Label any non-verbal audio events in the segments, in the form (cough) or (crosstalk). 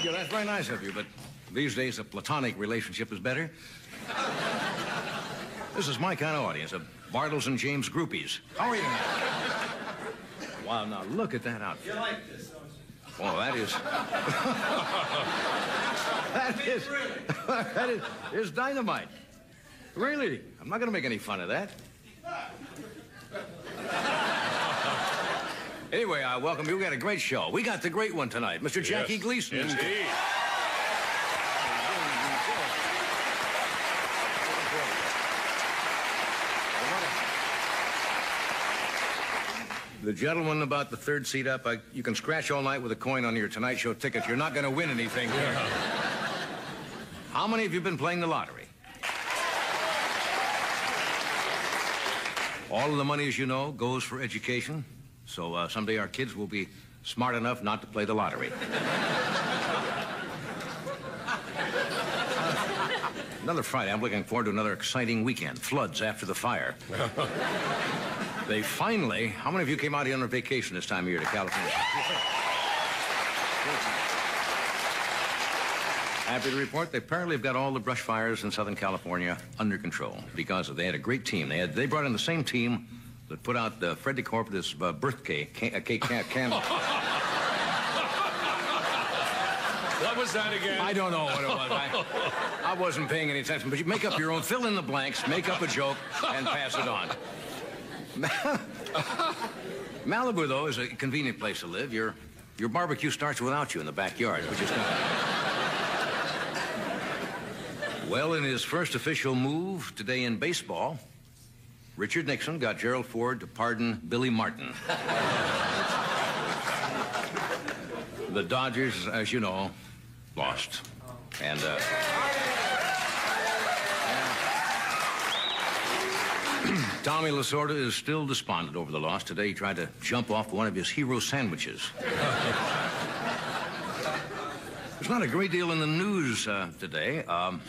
Thank you. That's very nice of you, but these days a platonic relationship is better. This is my kind of audience, of Bartles and James groupies. How are you? Wow, now look at that outfit. You like this, don't you? Well, that is. (laughs) that is. (laughs) that is, is dynamite. Really? I'm not going to make any fun of that. Anyway, I welcome you. We got a great show. We got the great one tonight, Mr. Jackie Yes, Gleason. Indeed. The gentleman about the third seat up, I, you can scratch all night with a coin on your Tonight Show ticket. You're not going to win anything here. How many of you been playing the lottery? All of the money, as you know, goes for education. So uh, someday our kids will be smart enough not to play the lottery. another Friday. I'm looking forward to another exciting weekend. Floods after the fire. (laughs) they finally. How many of you came out here on a vacation this time of year to California? Happy to report they apparently have got all the brush fires in Southern California under control because they had a great team. They had they brought in the same team that put out uh, Fred DeCorp uh, birthday ca- uh, cake ca- candle. (laughs) What was that again? I don't know what it was. I, I wasn't paying any attention. But you make up your own, fill in the blanks, make up a joke, and pass it on. (laughs) Malibu, though, is a convenient place to live. Your your barbecue starts without you in the backyard, which is. Well, in his first official move today in baseball, Richard Nixon got Gerald Ford to pardon Billy Martin. the Dodgers, as you know, lost. And, uh. (clears throat) Tommy Lasorda is still despondent over the loss. Today he tried to jump off one of his hero sandwiches. There's not a great deal in the news uh, today. Um,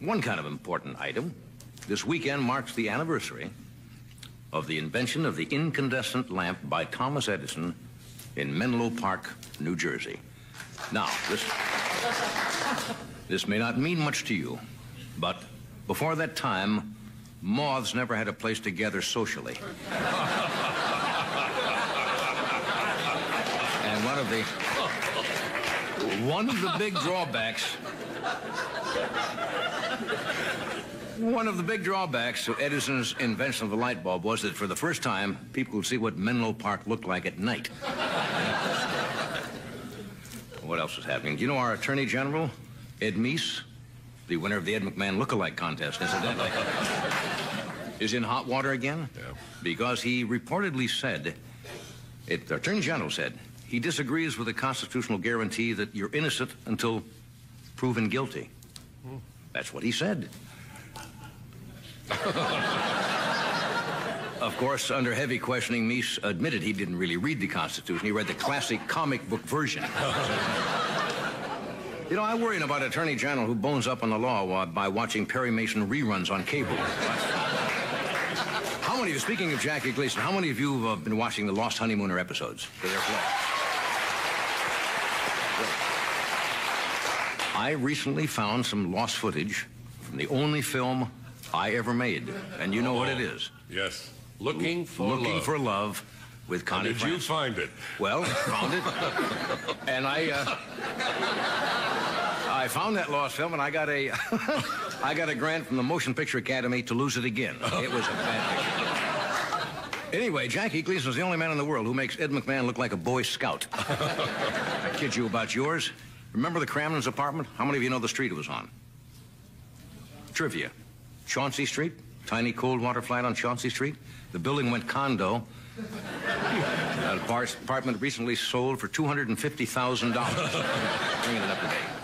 one kind of important item. This weekend marks the anniversary of the invention of the incandescent lamp by Thomas Edison in Menlo Park, New Jersey. Now, this, this may not mean much to you, but before that time, moths never had a place to gather socially. (laughs) and one of the one of the big drawbacks one of the big drawbacks to Edison's invention of the light bulb was that for the first time, people could see what Menlo Park looked like at night. what else is happening? Do you know our Attorney General, Ed Meese, the winner of the Ed McMahon look-alike contest, incidentally, is in hot water again? Yeah. Because he reportedly said, it, the Attorney General said, he disagrees with the constitutional guarantee that you're innocent until proven guilty. Hmm. That's what he said. Of course, under heavy questioning, Meese admitted he didn't really read the Constitution. He read the classic comic book version. (laughs) you know, I worry about Attorney General who bones up on the law by watching Perry Mason reruns on cable. how many of you, speaking of Jackie Gleason, how many of you have been watching the Lost Honeymooner episodes? To their play? I recently found some lost footage from the only film I ever made, and you know what it is. Yes. Looking for love. Looking love. for Love with Connie Did you find it? Well, found it, and I uh, I found that lost film, and I got a (laughs) I got a grant from the Motion Picture Academy to lose it again. It was a bad picture. Anyway, Jackie Gleason is the only man in the world who makes Ed McMahon look like a Boy Scout. I kid you about yours. Remember the Kramden's apartment? How many of you know the street it was on? Trivia. Chauncey Street, tiny cold water flat on Chauncey Street. The building went condo. (laughs) That apartment recently sold for $250,000. Bringing it up to date.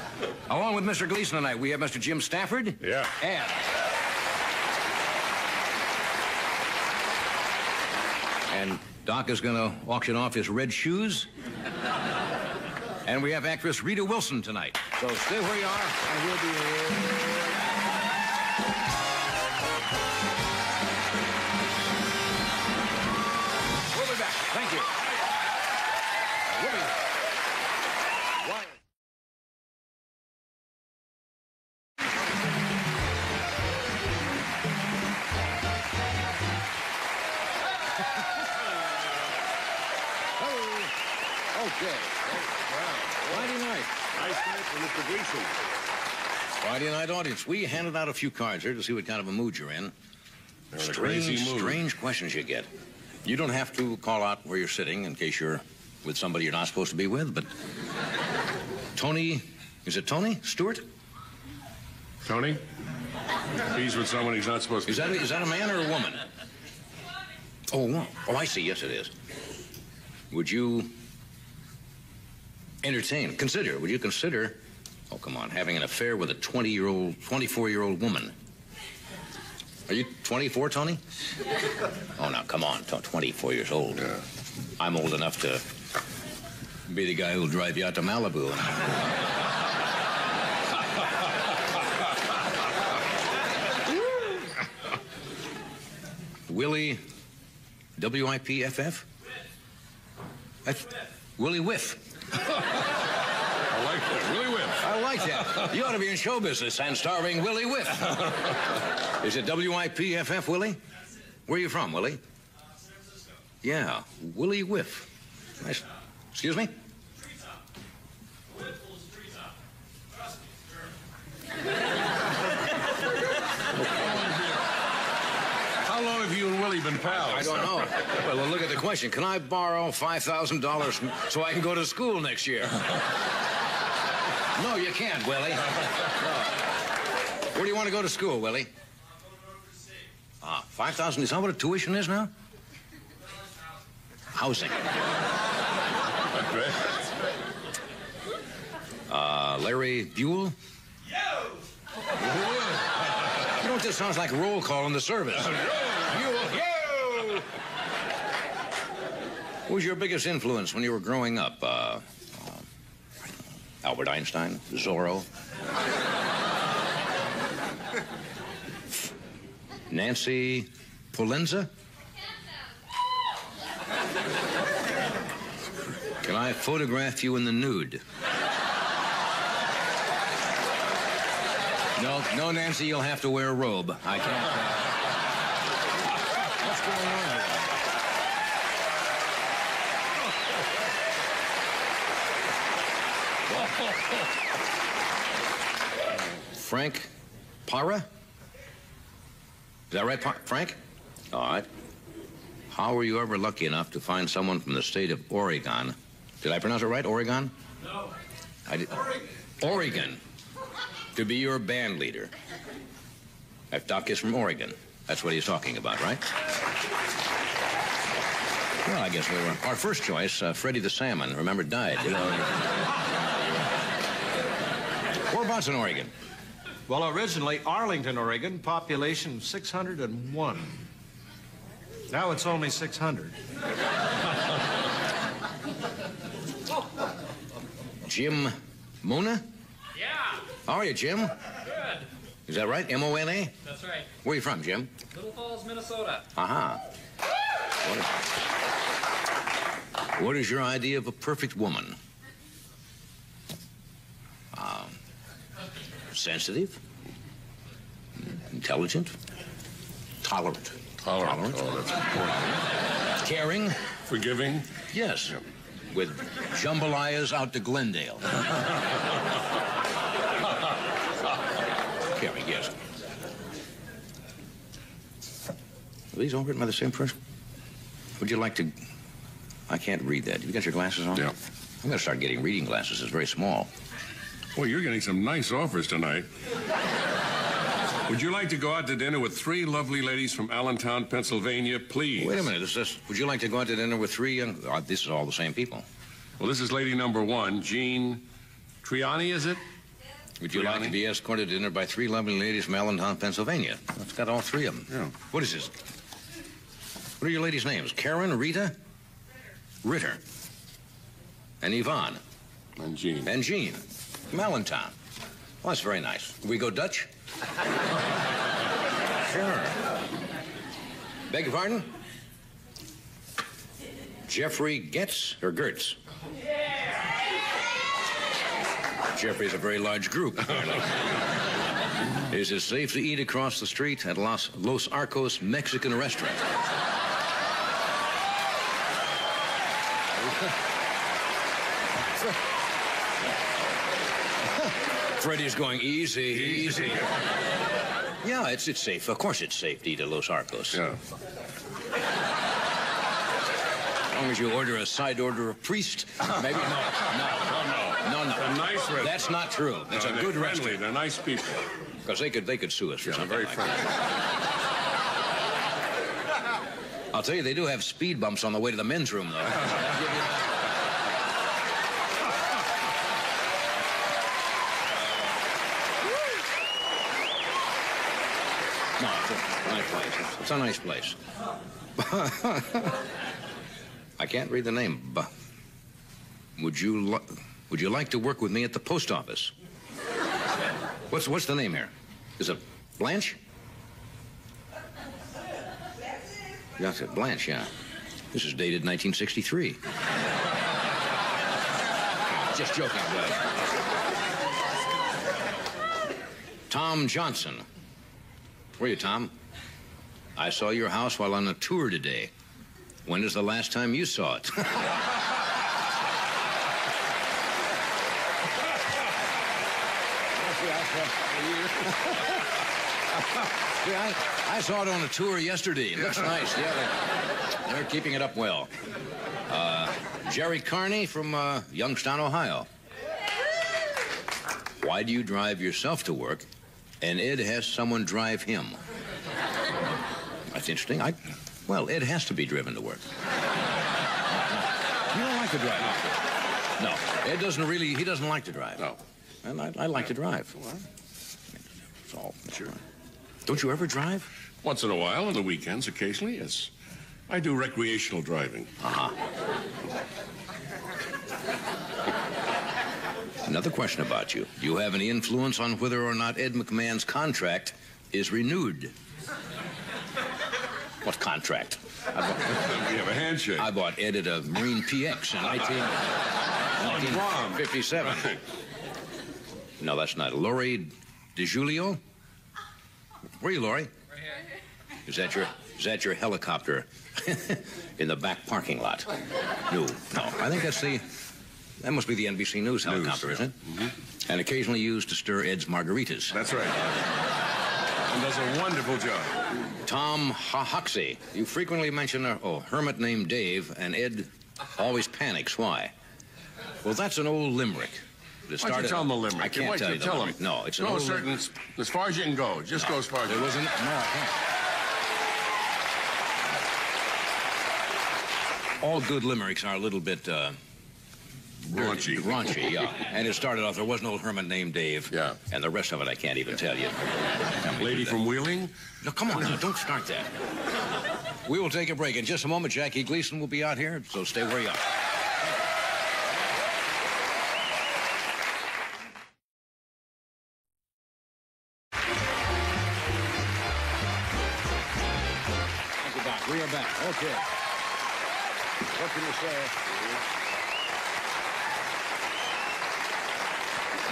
Along with Mr. Gleason tonight, we have Mr. Jim Stafford. Yeah. And. And Doc is going to auction off his red shoes. And we have actress Rita Wilson tonight. So stay where you are, and we'll be. We'll Audience. We handed out a few cards here to see what kind of a mood you're in. They're Strange, strange questions you get. You don't have to call out where you're sitting in case you're with somebody you're not supposed to be with, but Tony, is it Tony Stewart? Tony? He's with someone he's not supposed to Is that is that a man or a woman? Oh, oh, I see. Yes, it is. Would you entertain, consider? Would you consider? Oh, come on, having an affair with a 20-year-old, 24-year-old woman? Are you 24, Tony? Oh, now come on, t- 24 years old. Yeah. I'm old enough to be the guy who'll drive you out to Malibu. (laughs) Willie, W-I-P-F-F? That's Willie Whiff. (laughs) I like that. Really whiff. I like that. You ought to be in show business and starring Willie Whiff. (laughs) Is it W-I-P-F-F, Willie? Where are you from, Willie? Yeah, Willie Whiff. Nice. Excuse me? (laughs) How long have you and Willie been pals? I don't know. Well, look at the question. Can I borrow $5,000 so I can go to school next year? (laughs) No, you can't, Willie. (laughs) No. Where do you want to go to school, Willie? Ah, 5000 Is that what a tuition is now? Housing. (laughs) Uh, Larry Buell? Yo! You know what this sounds like? Roll call in the service. (laughs) Buell, yo! Who was your biggest influence when you were growing up? Uh, uh, Albert Einstein? Zorro? Nancy Polenza? Can I photograph you in the nude? No, no, Nancy, you'll have to wear a robe. I can't. What's going on (laughs) Frank Para? Is that right, Pa- Frank? All right. How were you ever lucky enough to find someone from the state of Oregon? Did I pronounce it right, Oregon? No. I did. Oregon. Oregon. To be your band leader. That Doc is from Oregon. That's what he's talking about, right? Well, I guess we were. Our first choice, uh, Freddie the Salmon, remember, died. You know. (laughs) Whereabouts in Oregon? Well, originally Arlington, Oregon, population 601. Now it's only 600. Jim Mona? Yeah, How are you, Jim? good. Is that right? M O N A? That's right. Where are you from, Jim? Little Falls, Minnesota. Uh huh. What is, what is your idea of a perfect woman? Um, sensitive, intelligent, tolerant, Tolerant. Oh, that's important. caring. Forgiving. Yes, with jambalayas out to Glendale. caring, yes. Are these all written by the same person? Would you like to? I can't read that. You got your glasses on? Yeah. I'm going to start getting reading glasses. It's very small. Well, you're getting some nice offers tonight. Would you like to go out to dinner with three lovely ladies from Allentown, Pennsylvania, please? Wait a minute. Is this? Would you like to go out to dinner with three young? Oh, this is all the same people. Well, this is lady number one, Jean Triani, is it? Would you like to be escorted to dinner by three lovely ladies from Allentown, Pennsylvania? It's got all three of them. Yeah. What is this? What are your ladies' names? Karen, Rita, Ritter, and Yvonne, And Jean. and Jean from Allentown. Well, that's very nice. We go Dutch? sure. Beg your pardon? Jeffrey Getz or Gertz? Jeffrey's a very large group. Is it safe to eat across the street at Los, Los Arcos Mexican restaurant? Freddie's going easy, easy. Yeah, it's it's safe. Of course, it's safe to eat a Los Arcos. Yeah. As long as you order a side order of priest, maybe no, no, no, no, no. A nice restaurant. That's not true. It's No, a good friendly. restaurant They're nice people. because they could they could sue us for Yeah, something very like friendly. that. I'll tell you, they do have speed bumps on the way to the men's room, though. (laughs) No, it's a nice place. (laughs) I can't read the name. Bu- Would you would you like to work with me at the post office? What's what's the name here? Is it Blanche? That's it, Blanche. Yeah. This is dated 1963. Just joking. Tom Johnson. Where are you, Tom? I saw your house while on a tour today. When is the last time you saw it? (laughs) Yeah, I, I saw it on a tour yesterday. It looks nice. Yeah, they're, they're keeping it up well. Uh, Jerry Carney from uh, Youngstown, Ohio. Why do you drive yourself to work and Ed has someone drive him? That's interesting. I, well, Ed has to be driven to work. You don't like to drive. No, Ed doesn't really. He doesn't like to drive. No. And I, I like to drive. That's all. Sure. Don't you ever drive? Once in a while, on the weekends, occasionally, yes. I do recreational driving. Uh-huh. Another question about you. Do you have any influence on whether or not Ed McMahon's contract is renewed? What contract? I bought, We have a handshake. I bought Ed at a Marine PX in ah. 19, 1957. Right. No, that's not. Lori DeJulio? Where are you, Lori? Is that your is that your helicopter (laughs) in the back parking lot? No, no. I think that's the that must be the NBC News helicopter, yeah. isn't it? Mm-hmm. And occasionally used to stir Ed's margaritas. That's right. And does a wonderful job. Tom Hoxie. You frequently mention a oh, hermit named Dave, and Ed always panics. Why? Well, that's an old limerick. Why don't you tell him the limerick? I can't Why tell you tell him. No, it's an go old certain, limerick. as far as you can go. Just go as far as you There can. wasn't. No, I can't. All good limericks are a little bit uh, Raunchy. raunchy, yeah. (laughs) And it started off. There was no hermit named Dave. Yeah. And the rest of it, I can't even tell you. Lady from Wheeling? No, come on (laughs) now, don't start that. We will take a break in just a moment. Jackie Gleason will be out here, so stay where you are. Thank you, Doc. We are back. Okay. What can you say?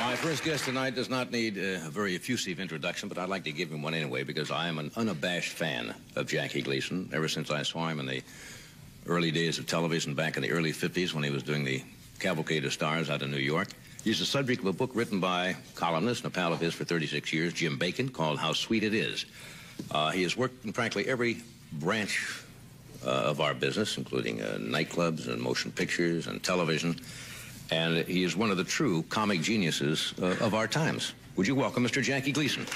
My first guest tonight does not need a very effusive introduction, but I'd like to give him one anyway because I am an unabashed fan of Jackie Gleason ever since I saw him in the early days of television back in the early 50s when he was doing the Cavalcade of Stars out of New York. He's the subject of a book written by columnist and a pal of his for 36 years, Jim Bacon, called How Sweet It Is. Uh, he has worked in practically every branch uh, of our business, including uh, nightclubs and motion pictures and television. And he is one of the true comic geniuses uh, of our times. Would you welcome Mr. Jackie Gleason?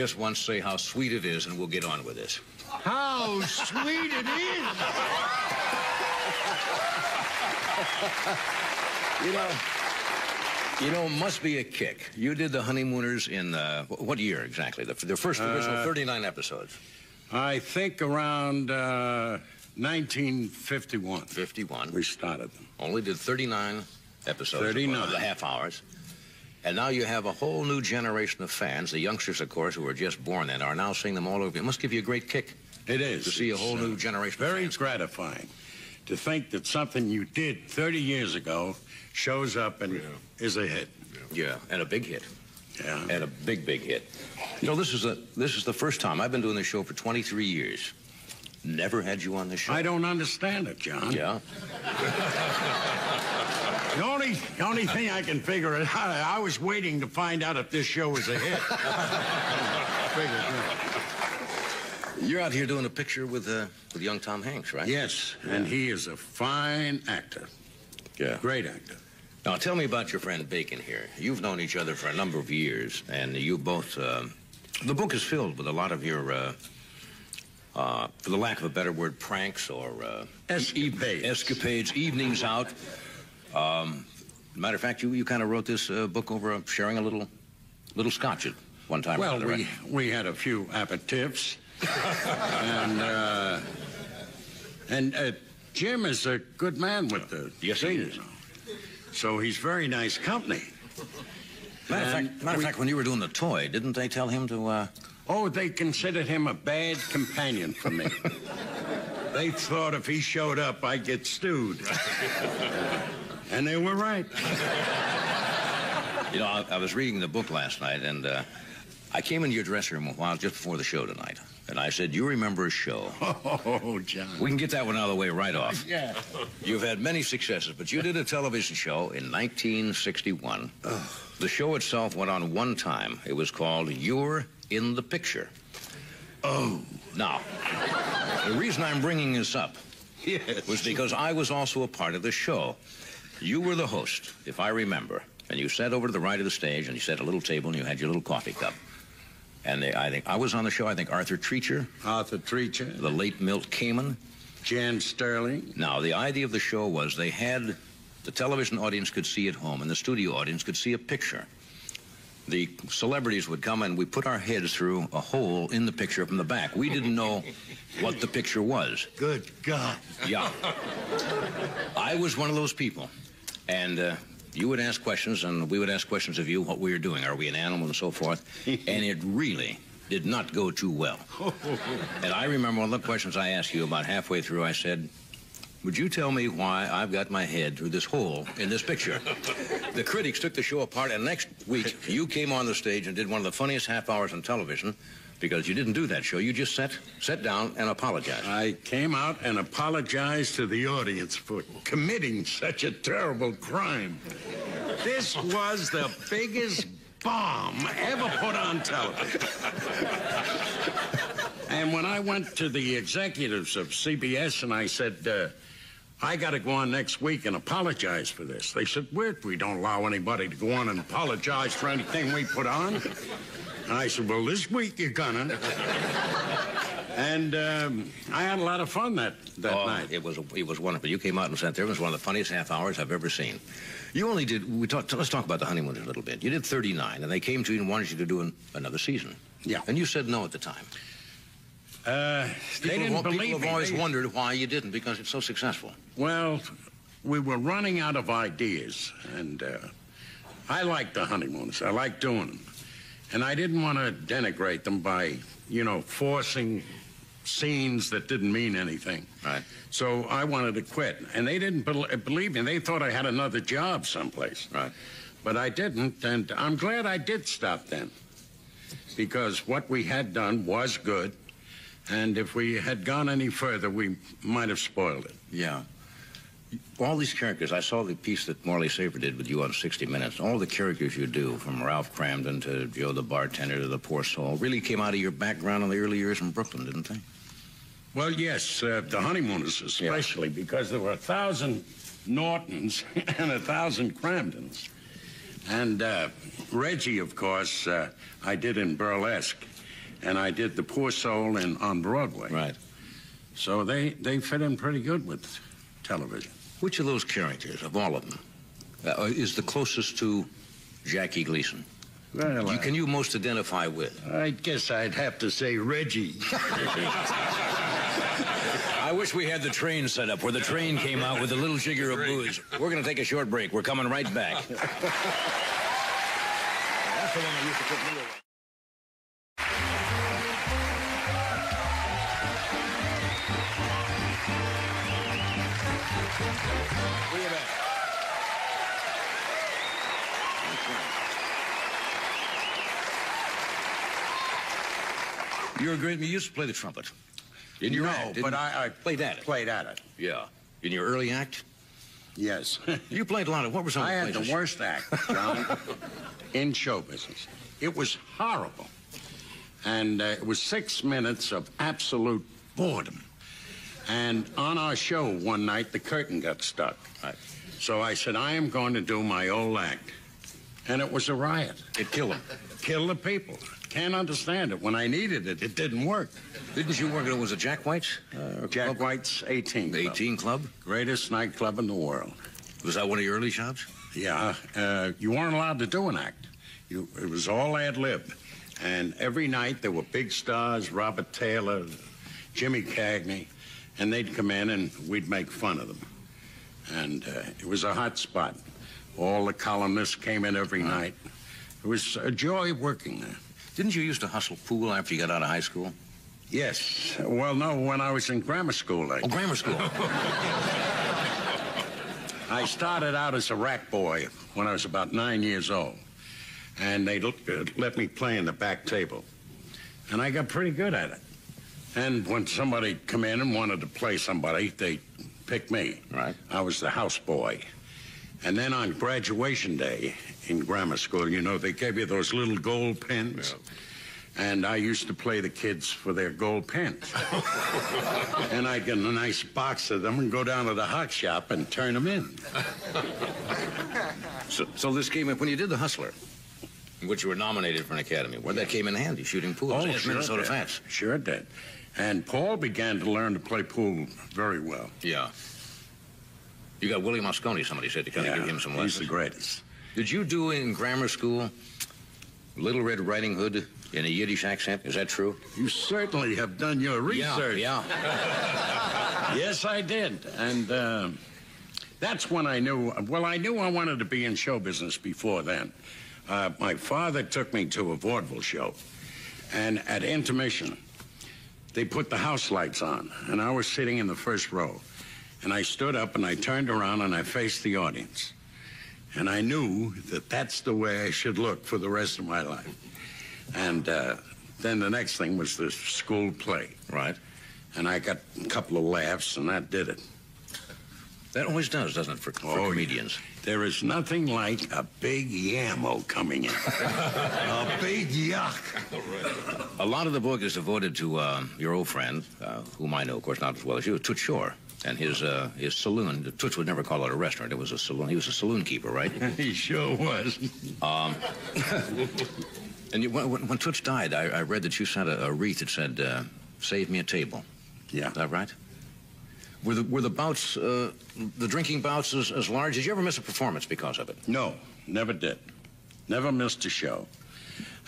Just once say how sweet it is, and we'll get on with this. How sweet it is. (laughs) You know, You know, must be a kick. You did the Honeymooners in uh, what year exactly? The, the first original Uh, 39 episodes. I think around uh, 1951 51. we started them. Only did 39 episodes. 39. Of the half hours. And now you have a whole new generation of fans. The youngsters, of course, who were just born then, are now seeing them all over. It must give you a great kick It is. to see a whole uh, new generation of Very gratifying to think that something you did 30 years ago shows up and is a hit. Yeah, and a big hit. Yeah. And a big, big hit. You know, this is the this is the first time I've been doing this show for 23 years. Never had you on the show. I don't understand it, John. Yeah. (laughs) The only, thing I can figure it out, I was waiting to find out if this show was a hit. (laughs) You're out here doing a picture with uh, with young Tom Hanks, right? Yes, and he is a fine actor. Yeah. Great actor. Now, tell me about your friend Bacon here. You've known each other for a number of years, and you both. Uh, the book is filled with a lot of your, uh, uh, for the lack of a better word, pranks or uh, Escapades. escapades, evenings out. Um, matter of fact, you, you kind of wrote this uh, book over uh, sharing a little, little scotch at one time. Well, another, we, right? we had a few aperitifs. (laughs) and uh, and uh, Jim is a good man with the Yes, he is. So he's very nice company. Matter of fact, matter of fact, when you were doing the toy, didn't they tell him to? Uh, Oh, they considered him a bad companion for me. (laughs) they thought if he showed up, I'd get stewed. (laughs) and they were right. You know, I, I was reading the book last night, and uh, I came into your dressing room a while just before the show tonight, and I said, "You remember a show? (laughs) Oh, John. We can get that one out of the way right off. (laughs) Yeah. You've had many successes, but you did a television show in 1961. The show itself went on one time. It was called You're in the Picture. Oh, Now, the reason I'm bringing this up yes. was because I was also a part of the show. You were the host, if I remember, and you sat over to the right of the stage, and you sat at a little table, and you had your little coffee cup. And they, I think I was on the show. I think Arthur Treacher, Arthur Treacher, the late Milt Kamen. Jan Sterling. Now, the idea of the show was they had the television audience could see at home, and the studio audience could see a picture. The celebrities would come, and we put our heads through a hole in the picture from the back. We didn't know (laughs) what the picture was. Good God. Yeah. I was one of those people. And uh, you would ask questions, and we would ask questions of you, what we were doing. Are we an animal, and so forth. (laughs) and it really did not go too well. (laughs) and I remember one of the questions I asked you about halfway through, I said, would you tell me why I've got my head through this hole in this picture? (laughs) the critics took the show apart, and next week you came on the stage and did one of the funniest half hours on television because you didn't do that show. You just sat, sat down and apologized. I came out and apologized to the audience for committing such a terrible crime. This was the biggest bomb ever put on television. and when I went to the executives of CBS and I said, uh, I got to go on next week and apologize for this. They said, we don't allow anybody to go on and apologize for anything we put on. And I said, Well, this week you're gonna. And um, I had a lot of fun that, that oh, night. It was it was wonderful. You came out and sat there. It was one of the funniest half hours I've ever seen. You only did. We talked. Let's talk about the honeymooners a little bit. You did 39, and they came to you and wanted you to do an, another season. Yeah. And you said no at the time. Uh, they People, didn't have- believe people me. have always They- wondered why you didn't because it's so successful. Well, we were running out of ideas, and uh, I liked the honeymooners. I liked doing them. And I didn't want to denigrate them by, you know, forcing scenes that didn't mean anything. Right. So I wanted to quit. And they didn't bel believe me. They thought I had another job someplace. Right. But I didn't, and I'm glad I did stop then. Because what we had done was good, and if we had gone any further, we might have spoiled it. Yeah. All these characters, I saw the piece that Morley Safer did with you on 60 Minutes. All the characters you do, from Ralph Kramden to Joe the bartender to the poor soul, really came out of your background in the early years in Brooklyn, didn't they? Well, yes, uh, the honeymooners especially, because there were a thousand Nortons (laughs) and a thousand Kramdens. And uh, Reggie, of course, uh, I did in burlesque, and I did the poor soul in on Broadway. Right. So they they fit in pretty good with television. Which of those characters, of all of them, uh, is the closest to Jackie Gleason. Well, You, can you most identify with? I guess I'd have to say Reggie. (laughs) I wish we had the train set up where the train came out with a little jigger of booze. We're going to take a short break. We're coming right back. (laughs) You're a great. You used to play the trumpet. In your no, act, but? I, I played at it. Played at it. Yeah. In your early act, Yes. (laughs) you played a lot of. What was I the had places? the worst act, John, in show business. It was horrible. And uh, it was six minutes of absolute boredom. And on our show one night, the curtain got stuck. Right. So I said, I am going to do my old act. And it was a riot. It killed him. Kill the people. Can't understand it. When I needed it, it didn't work. Didn't you work? at it? Was it Jack White's? Uh, Jack club? White's 18 The Club. 18 Club. Greatest nightclub in the world. Was that one of your early jobs? Yeah, uh, you weren't allowed to do an act. You, it was all ad lib. And every night there were big stars, Robert Taylor, Jimmy Cagney, and they'd come in and we'd make fun of them. And uh, it was a hot spot. All the columnists came in every night. It was a joy working there. Didn't you used to hustle pool after you got out of high school? Yes. Well, no, when I was in grammar school, I, Oh, grammar school. (laughs) I started out as a rack boy when I was about nine years old. And they looked, uh, let me play in the back table. And I got pretty good at it. And when somebody come in and wanted to play somebody, they picked me. Right. I was the house boy. And then on graduation day in grammar school, you know, they gave you those little gold pens. And I used to play the kids for their gold pens. (laughs) and I'd get a nice box of them and go down to the hot shop and turn them in. (laughs) so, so this came up when you did the Hustler, in which you were nominated for an Academy. Where that came in handy, shooting pool. Oh, at sure Minnesota did. Fats. Sure did. And Paul began to learn to play pool very well. Yeah. You got Willie Mosconi. Somebody said to kind of give him some lessons. he's the greatest. Did you do in grammar school Little Red Riding Hood in a Yiddish accent? Is that true? You certainly have done your research. Yeah. yeah. (laughs) Yes, I did. And uh, that's when I knew, well, I knew I wanted to be in show business before then. Uh, my father took me to a vaudeville show. And at intermission, they put the house lights on. And I was sitting in the first row. And I stood up and I turned around and I faced the audience. And I knew that that's the way I should look for the rest of my life. And uh, then the next thing was the school play. Right. And I got a couple of laughs, and that did it. That always does, doesn't it, for, for Oh, comedians? There is nothing like a big yammo coming in. (laughs) a big yuck. A lot of the book is devoted to uh, your old friend, uh, whom I know, of course, not as well as you, Toots Shor, and his uh, his saloon. Toots would never call it a restaurant; it was a saloon. He was a saloon keeper, right? (laughs) he sure was. (laughs) and you, when, when Toots died, I, I read that you sent a, a wreath that said, uh, "Save me a table." Yeah. Is that right? Were the were the bouts, uh, the drinking bouts, as, as large? Did you ever miss a performance because of it? No, never did. Never missed a show.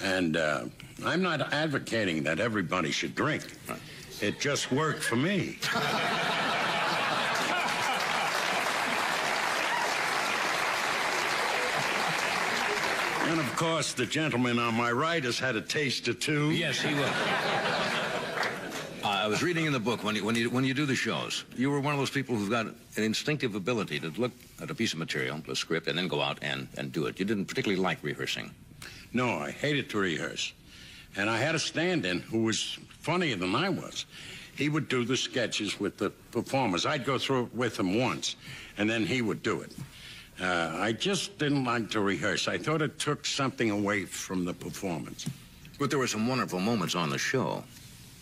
And uh, I'm not advocating that everybody should drink. It just worked for me. (laughs) and of course, the gentleman on my right has had a taste or two. Yes, he will. I was reading in the book when you, when you when you do the shows, you were one of those people who've got an instinctive ability to look at a piece of material, a script, and then go out and, and do it. You didn't particularly like rehearsing. No, I hated to rehearse. And I had a stand in who was funnier than I was. He would do the sketches with the performers. I'd go through it with him once, and then he would do it. Uh, I just didn't like to rehearse. I thought it took something away from the performance. But there were some wonderful moments on the show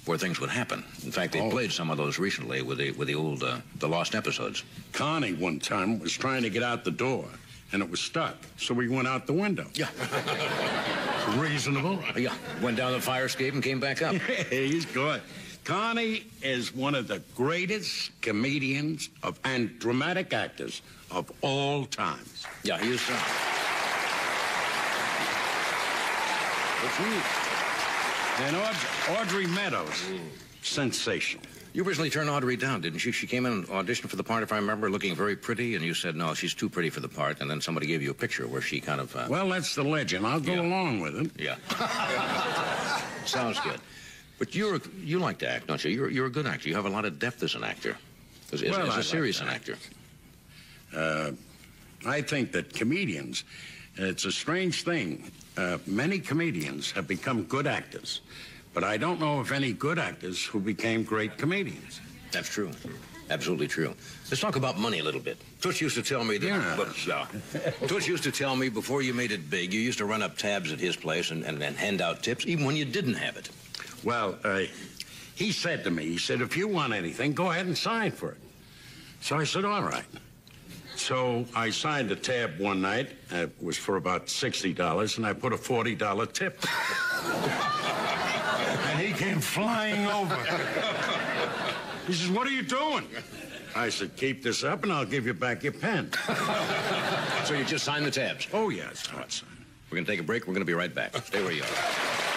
where things would happen. In fact, they Oh. played some of those recently with the with the old uh, the lost episodes. Connie, one time, was trying to get out the door, and it was stuck. So we went out the window. Yeah, (laughs) Reasonable. yeah. Went down the fire escape and came back up. (laughs) He's good. Connie is one of the greatest comedians of and dramatic actors of all times. Yeah, he is. Uh? And Aud- Audrey Meadows, sensational. You originally turned Audrey down, didn't you? She came in and auditioned for the part, if I remember, looking very pretty, and you said, no, she's too pretty for the part, and then somebody gave you a picture where she kind of... Uh, Well, that's the legend. I'll go Yeah. along with it. yeah. (laughs) Sounds good. But you're you like to act, don't you? You're, you're a good actor. You have a lot of depth as an actor. As, as- Well, as I a like serious act. actor. I think that comedians, it's a strange thing. Uh, many comedians have become good actors, but I don't know of any good actors who became great comedians. That's true. Absolutely true. Let's talk about money a little bit. Toots used to tell me that. Yeah. But. Toots used to tell me before you made it big, you used to run up tabs at his place and, and, and hand out tips, even when you didn't have it. Well, uh, he said to me, he said, if you want anything, go ahead and sign for it. So I said, all right. So I signed a tab one night. Uh, It was for about $60, and I put a $40 tip. and he came flying over. He says, what are you doing? I said, keep this up, and I'll give you back your pen. So you just signed the tabs. oh, yes, I'd. We're going to take a break. We're going to be right back. Stay where you are.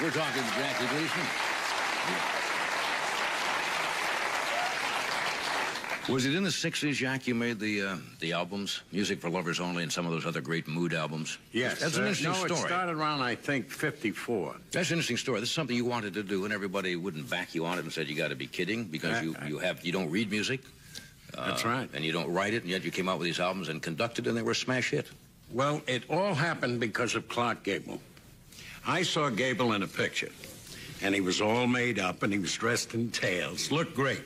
We're talking to Jackie Gleason. Was it in the '60s, Jack? You made the uh, the albums, "Music for Lovers Only," and some of those other great mood albums. Yes. that's an uh, interesting no, story. it started around, I think, 54. That's an interesting story. This is something you wanted to do, and everybody wouldn't back you on it and said you got to be kidding because I- you, you have you don't read music. That's uh, right. And you don't write it, and yet you came out with these albums and conducted, and they were a smash hit. Well, it all happened because of Clark Gable. I saw Gable in a picture, and he was all made up, and he was dressed in tails, looked great.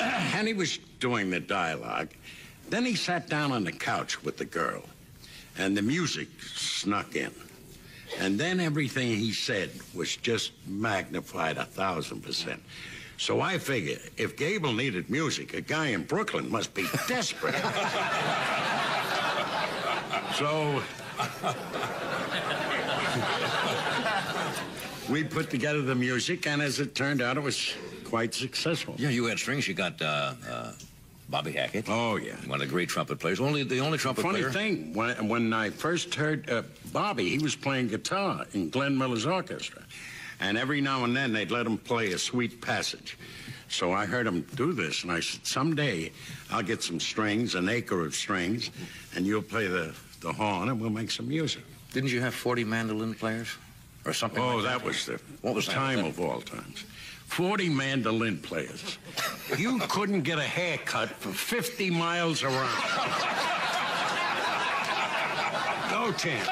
(clears throat) And he was doing the dialogue. Then he sat down on the couch with the girl, and the music snuck in. And then everything he said was just magnified a thousand percent. So I figure if Gable needed music, a guy in Brooklyn must be desperate. (laughs) So we put together the music, and as it turned out, it was quite successful. Yeah, you had strings. You got uh, uh, Bobby Hackett. Oh yeah. One of the great trumpet players. Only the only trumpet Funny player. thing, when, when I first heard uh, Bobby, he was playing guitar in Glenn Miller's orchestra. And every now and then they'd let him play a sweet passage. So I heard him do this, and I said, someday I'll get some strings, an acre of strings, and you'll play the, the horn, and we'll make some music. Didn't you have 40 mandolin players, or something? Oh, like that was the What was that? time of all times. 40 mandolin players. You couldn't get a haircut for 50 miles around. No chance.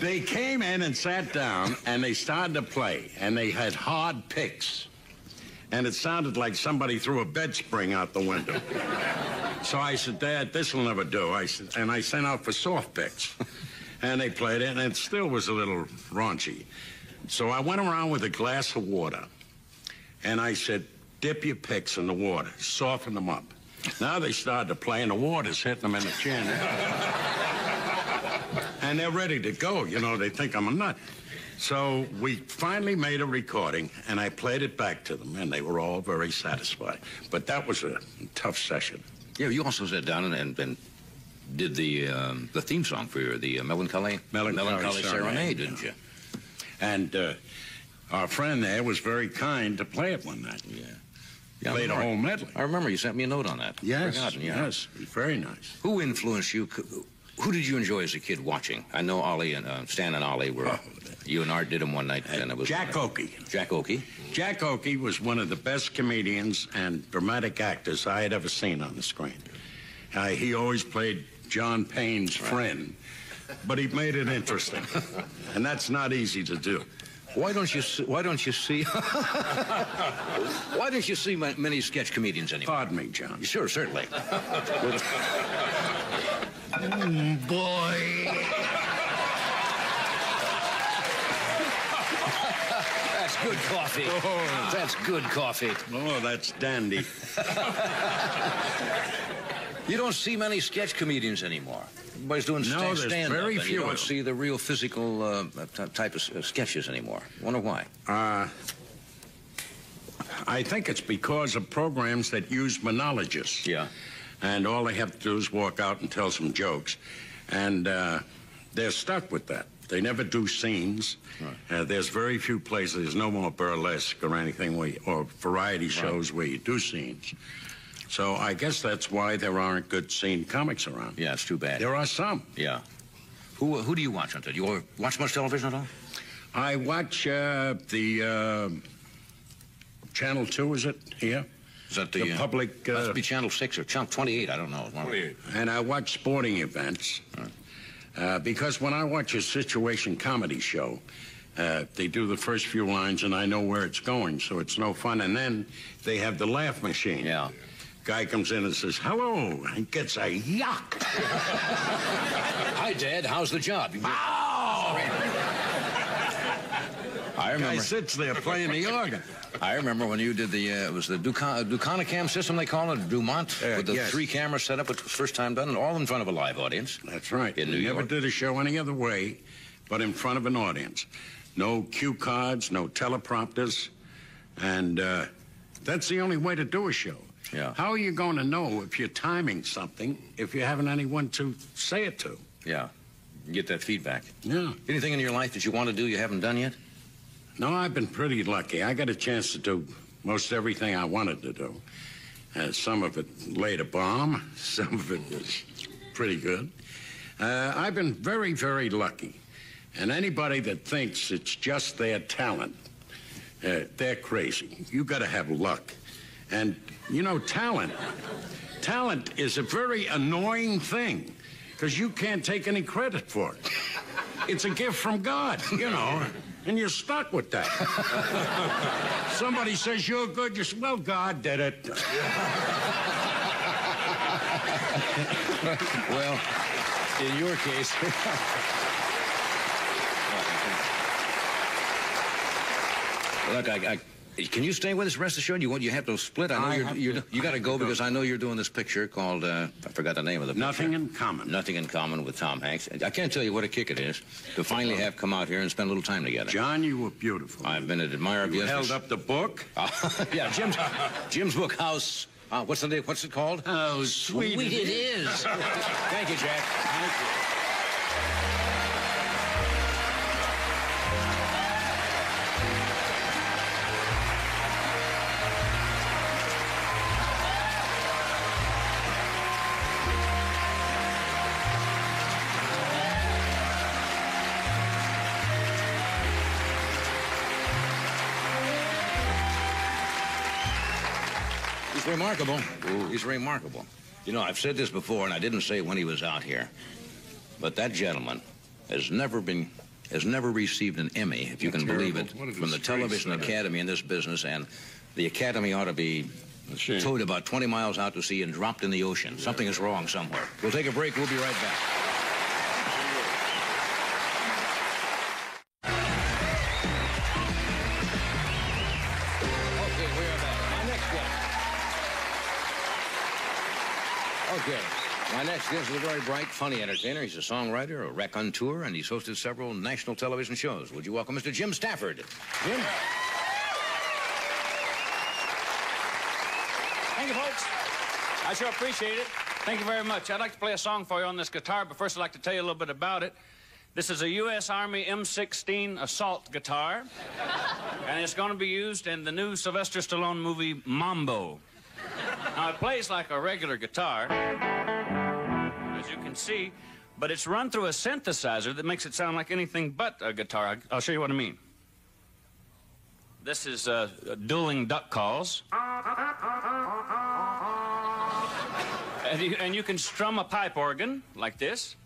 they came in and sat down and they started to play and they had hard picks. And it sounded like somebody threw a bed spring out the window. So I said, Dad, this will never do. I said, and I sent out for soft picks. (laughs) And they played it, and it still was a little raunchy. So I went around with a glass of water, and I said, dip your picks in the water, soften them up. Now they started to play, and the water's hitting them in the chin. (laughs) and they're ready to go. You know, they think I'm a nut. So we finally made a recording, and I played it back to them, and they were all very satisfied. But that was a tough session. Yeah, you also sat down and, and, and did the um, the theme song for your, the uh, Melancholy Melancholy Serenade, Serenade, didn't you? And uh, our friend there was very kind to play it one night. Yeah. Yeah, Played a whole medley. I remember you sent me a note on that. Yes, Forgotten, yeah. yes, it was very nice. Who influenced you? Who did you enjoy as a kid watching? I know Ollie and uh, Stan and Ollie were. Oh, you and Art did them one night, and it was Jack Oakie. Jack Oakie. Jack Oakie was one of the best comedians and dramatic actors I had ever seen on the screen. Uh, he always played John Payne's friend, but he made it interesting, (laughs) and that's not easy to do. Why don't you? See, why don't you see? (laughs) why don't you see ma- many sketch comedians anymore? Pardon me, John. Sure, certainly. (laughs) Boy. Good coffee. (laughs) That's good coffee. Oh, that's dandy. You don't see many sketch comedians anymore. Everybody's doing No, sta- there's stand-up, very and few You don't see the real physical uh, t- type of uh, sketches anymore. Wonder why? Uh, I think it's because of programs that use monologists. Yeah. And all they have to do is walk out and tell some jokes. And uh, they're stuck with that. They never do scenes. Uh, there's very few places, there's no more burlesque or anything, where you, or variety shows where you do scenes. So I guess that's why there aren't good scene comics around. Yeah, it's too bad. There are some. Yeah. Who who do you watch on Do you watch much television at all? I watch uh, the uh, Channel 2, is it here? Is that the, The uh, public, uh, Must be Channel Six or Channel Twenty Eight. I don't know. Them. 28. And I watch sporting events. Uh, because when I watch a situation comedy show, uh, they do the first few lines and I know where it's going, so it's no fun. And then they have the laugh machine. Yeah. Guy comes in and says, hello, and gets a yuck. (laughs) Hi, Dad. How's the job? You- I Guy sits there playing the organ. I remember when you did the uh, it was the Ducon, Duconicam system they call it Dumont Uh, with the yes. three camera setup. It was first time done, and all in front of a live audience. That's right. In New We never did a show any other way but in front of an audience. No cue cards, no teleprompters. And uh, that's the only way to do a show. Yeah. How are you going to know if you're timing something if you haven't anyone to say it to? Yeah, get that feedback. Yeah. Anything in your life that you want to do you haven't done yet? No, I've been pretty lucky. I got a chance to do most everything I wanted to do. Uh, some of it laid a bomb, (laughs) some of it was pretty good. Uh, I've been very, very lucky. And anybody that thinks it's just their talent, uh, they're crazy. You got to have luck. And, you know, talent, talent is a very annoying thing because you can't take any credit for it. It's a gift from God, you know, and you're stuck with that. (laughs) Somebody says you're good, you say, well, God did it. (laughs) Well, in your case. (laughs) Look, I, I, can you stay with us rest of? Do you want? You have to split. I know I you're, you're, you got to go because. I know you're doing this picture called. Uh, I forgot the name of the picture. Nothing in common. Nothing in common with Tom Hanks. I can't tell you what a kick it is to finally have come out here and spend a little time together. John, you were beautiful. I've been an admirer of you yours. held up the book. (laughs) yeah, Jim's Jim's book house. Uh, what's the name? What's it called? Oh, sweet. it is. Thank you, Jack. He's remarkable. He's remarkable. You know, I've said this before, and I didn't say it when he was out here, but that gentleman has never been, has never received an Emmy, if you can believe it, Terrible. What a from the Television that. Academy in this business, and the Academy ought to be shame. towed about 20 miles out to sea and dropped in the ocean. Something is wrong somewhere. We'll take a break. We'll be right back. Okay. My next guest is a very bright, funny entertainer. He's a songwriter, a raconteur, and he's hosted several national television shows. Would you welcome Mr. Jim Stafford? Jim? Thank you, folks. I sure appreciate it. Thank you very much. I'd like to play a song for you on this guitar, but first I'd like to tell you a little bit about it. This is a U.S. Army M16 assault guitar, and it's going to be used in the new Sylvester Stallone movie Rambo. Now, it plays like a regular guitar, as you can see, but it's run through a synthesizer that makes it sound like anything but a guitar. I'll show you what I mean. This is uh, dueling duck calls. And you, and you can strum a pipe organ like this.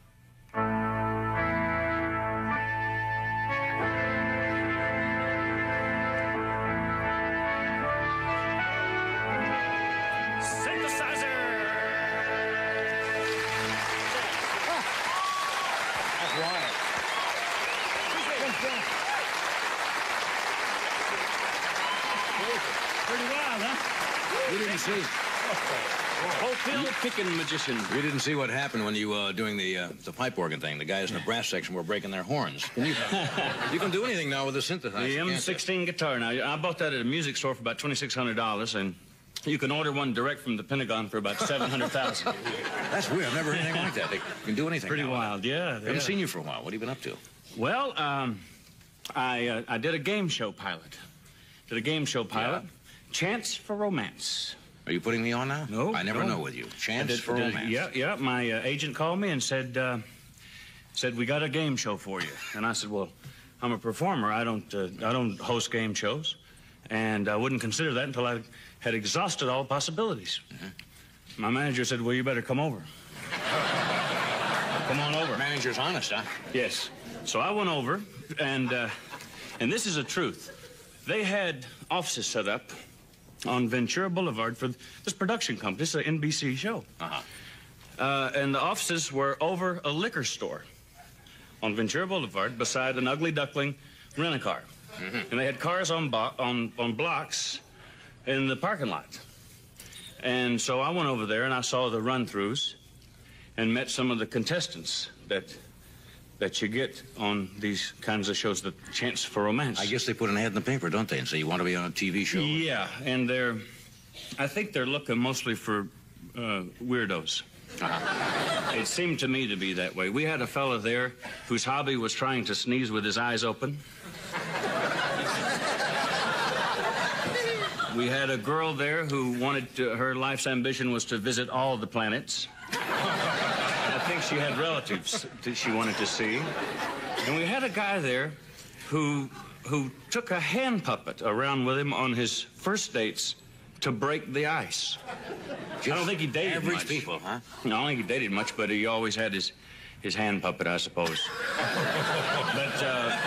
See. Oh, pill picking magician. We didn't see what happened when you uh, doing the uh, the pipe organ thing. The guys in the brass section were breaking their horns. Can you you can do anything now with a synthesizer. The can't? M16 guitar. Now, I bought that at a music store for about $2,600, and you can order one direct from the Pentagon for about 700000 (laughs) That's weird. I've never heard anything like that. They can do anything. Pretty now. wild, yeah. I haven't seen you for a while. What have you been up to? Well, um, I, uh, I did a game show pilot. Did a game show pilot. Chance for Romance. Are you putting me on now? No, I never no. know with you. Chance did- for romance. Yeah, yeah. My uh, agent called me and said, uh, said we got a game show for you. And I said, well, I'm a performer. I don't, uh, I don't host game shows, and I wouldn't consider that until I had exhausted all possibilities. My manager said, well, you better come over. come on over. Manager's honest, huh? Yes. So I went over, and uh, and this is a truth. They had offices set up on Ventura Boulevard for this production company. This is an NBC show. Uh-huh. Uh, and the offices were over a liquor store on Ventura Boulevard beside an ugly duckling rent-a-car. And they had cars on, bo- on, on blocks in the parking lot. And so I went over there and I saw the run-throughs and met some of the contestants that that you get on these kinds of shows, the chance for romance. I guess they put an ad in the paper, don't they, and say you want to be on a TV show? Yeah, and they're, I think they're looking mostly for uh, weirdos. It seemed to me to be that way. We had a fella there whose hobby was trying to sneeze with his eyes open. We had a girl there who wanted to, her life's ambition was to visit all the planets. I think she had relatives that she wanted to see. And we had a guy there who who took a hand puppet around with him on his first dates to break the ice. I don't think he dated Average much. people, huh? No, I don't think he dated much, but he always had his his hand puppet, I suppose. (laughs) but uh,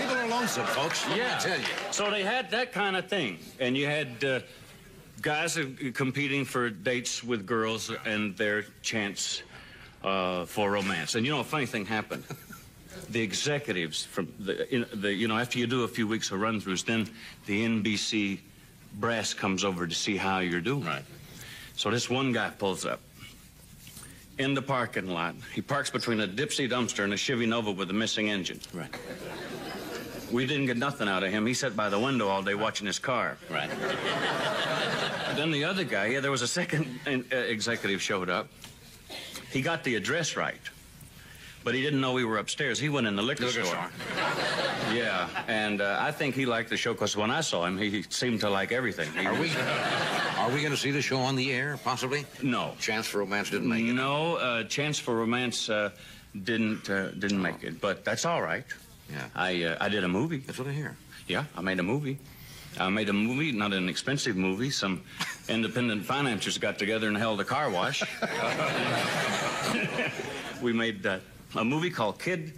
People are lonesome, folks. Let me yeah, tell you. so they had that kind of thing, and you had uh, guys are competing for dates with girls and their chance uh, for romance. And you know, a funny thing happened. (laughs) The executives from the, in, the, you know, after you do a few weeks of run-throughs, then the NBC brass comes over to see how you're doing. Right. So this one guy pulls up in the parking lot. He parks between a Dipsy dumpster and a Chevy Nova with a missing engine. Right. We didn't get nothing out of him. He sat by the window all day watching his car. Right. (laughs) Then the other guy, yeah, there was a second uh, executive showed up. He got the address right, but he didn't know we were upstairs. He went in the liquor, Liquor store. store. (laughs) Yeah, and uh, I think he liked the show because when I saw him, he seemed to like everything. He Are was- we? Are we going to see the show on the air, possibly? No. Chance for Romance didn't make it. No, uh, Chance for Romance uh, didn't uh, didn't make it, but that's all right. Yeah. I uh, I did a movie. That's what I hear. Yeah, I made a movie. I made a movie, not an expensive movie. Some (laughs) independent financiers got together and held a car wash. (laughs) we made uh, a movie called Kid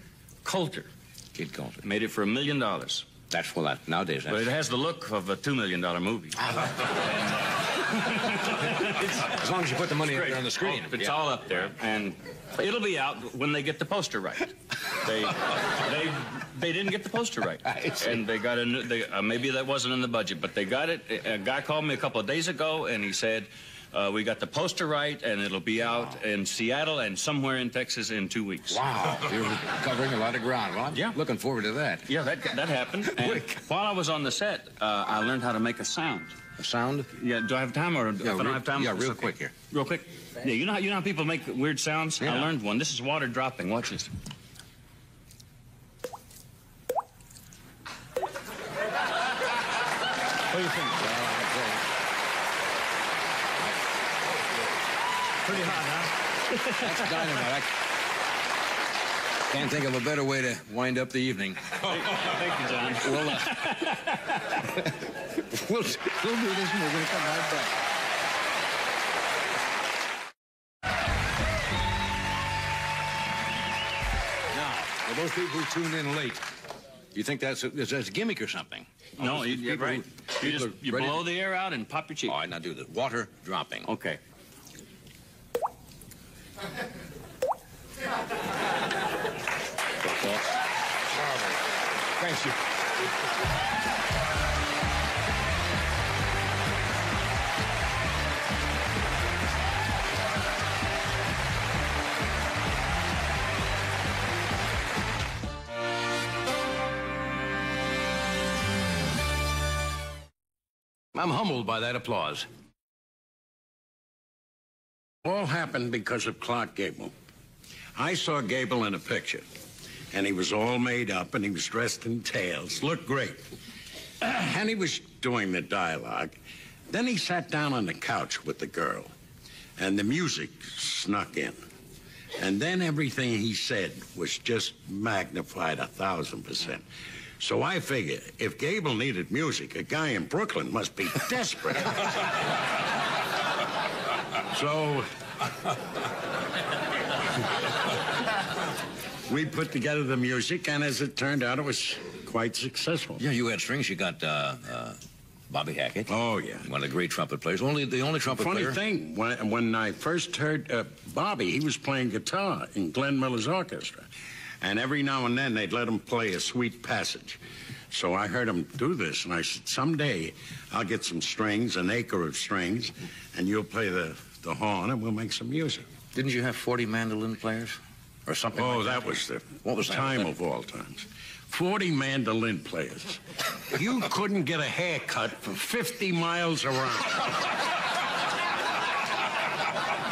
Colter. Kid Colter. Made it for a million dollars. That's well, that nowadays. But it has the look of a two million dollar movie. (laughs) as long as you put the money up there on the screen. It's Yeah. all up there, and it'll be out when they get the poster right. They they they didn't get the poster right, and they got a new, they, uh, maybe that wasn't in the budget, but they got it. A guy called me a couple of days ago, and he said. Uh, we got the poster right, and it'll be out in Seattle and somewhere in Texas in two weeks. Wow, you're covering a lot of ground. Well, I'm Yeah. looking forward to that. Yeah, that that happened. And while I was on the set, uh, I learned how to make a sound. Sound? Yeah, do I have time, or if I don't have time? yeah, real okay. quick here. Real quick. Yeah, you know how you know how people make weird sounds? I learned one. This is water dropping. Watch this. What do you think? Pretty hot, huh? That's dynamite. I can't think of a better way to wind up the evening. (laughs) Thank you, John. We'll, uh, (laughs) we'll, we'll do this and we're going to come right back. Now, for those people who tune in late, you think that's a, is that a gimmick or something? No, you, these you're right. who- You just you blow to- the air out and pop your cheek. All right, now do the water dropping. Okay. Thank you. I'm humbled by that applause. All happened because of Clark Gable. I saw Gable in a picture, and he was all made up, and he was dressed in tails, looked great. (clears throat) And he was doing the dialogue. Then he sat down on the couch with the girl, and the music snuck in. And then everything he said was just magnified a thousand percent. So I figured if Gable needed music, a guy in Brooklyn must be (laughs) desperate. so we put together the music, and as it turned out, it was quite successful. Yeah, you had strings. You got uh, uh, Bobby Hackett. Oh, yeah. One of the great trumpet players. Only the only trumpet Funny player. thing, when, when I first heard uh, Bobby, he was playing guitar in Glenn Miller's orchestra. And every now and then they'd let him play a sweet passage. So I heard him do this, and I said, someday I'll get some strings, an acre of strings, and you'll play the, the horn, and we'll make some music. Didn't you have 40 mandolin players? Or something Oh, like that was the What was that? time of all times. 40 mandolin players. You couldn't get a haircut for 50 miles around.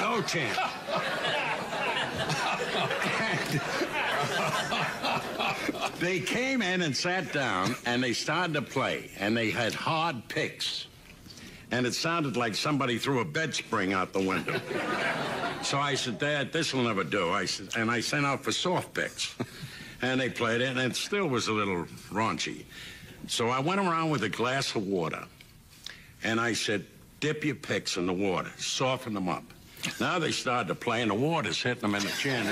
No chance. They came in and sat down and they started to play and they had hard picks. And it sounded like somebody threw a bed spring out the window. So I said, Dad, this will never do. I said, and I sent out for soft picks. And they played it, and it still was a little raunchy. So I went around with a glass of water, and I said, dip your picks in the water, soften them up. Now they started to play, and the water's hitting them in the chin.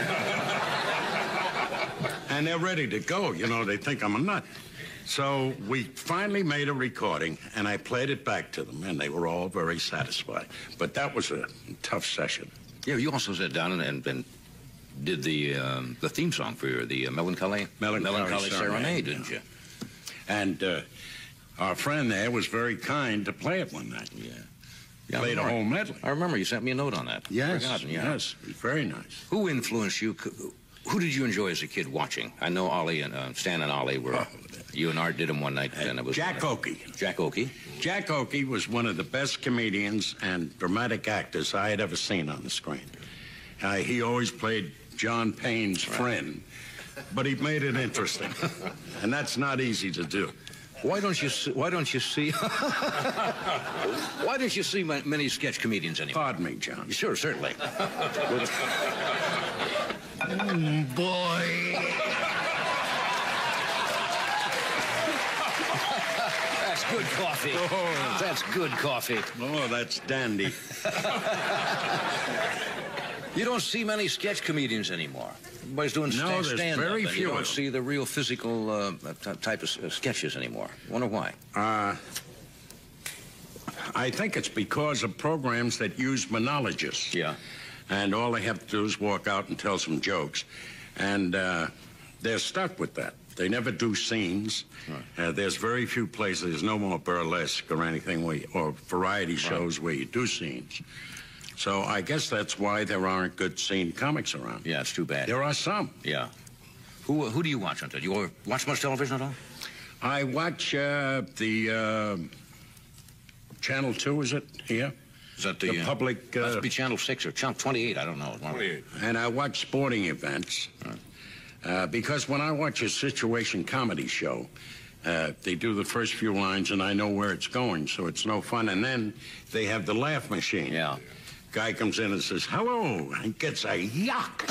And they're ready to go. You know, they think I'm a nut. So we finally made a recording, and I played it back to them, and they were all very satisfied. But that was a tough session. Yeah, you also sat down and, and, and did the um, the theme song for your, the uh, Melancholy, Melancholy Serenade, Serenade, didn't you? And uh, our friend there was very kind to play it one night. Yeah. yeah Played a remember. whole medley. I remember you sent me a note on that. Forgotten, yeah. yes, it was very nice. Who influenced you? Who did you enjoy as a kid watching? I know Ollie and uh, Stan and Ollie were. Oh. (laughs) you and Art did them one night, and it was Jack Oakie. Jack Oakie. Jack Oakie was one of the best comedians and dramatic actors I had ever seen on the screen. Uh, he always played John Payne's friend, but he made it interesting, (laughs) and that's not easy to do. Why don't you? See, why don't you see? (laughs) why don't you see ma- many sketch comedians anymore? Pardon me, John. Sure, certainly. Boy. That's good coffee. That's good coffee. Oh, that's dandy. You don't see many sketch comedians anymore. Everybody's doing No, sta- there's very few You don't see the real physical uh, t- type of uh, sketches anymore. Wonder why? Uh, I think it's because of programs that use monologists. Yeah. And all they have to do is walk out and tell some jokes. And uh, they're stuck with that. They never do scenes. Uh, there's very few places, there's no more burlesque or anything, where you, or variety shows where you do scenes. So I guess that's why there aren't good scene comics around. Yeah, it's too bad. There are some. Yeah. Who who do you watch on Do you watch much television at all? I watch uh, the uh, Channel 2, is it here? Is that the, The uh, public, uh, must be Channel Six or Channel Twenty Eight? I don't know. 28. And I watch sporting events. Uh, because when I watch a situation comedy show, uh, they do the first few lines and I know where it's going, so it's no fun. And then they have the laugh machine. Yeah. Guy comes in and says, hello, and gets a yuck. (laughs)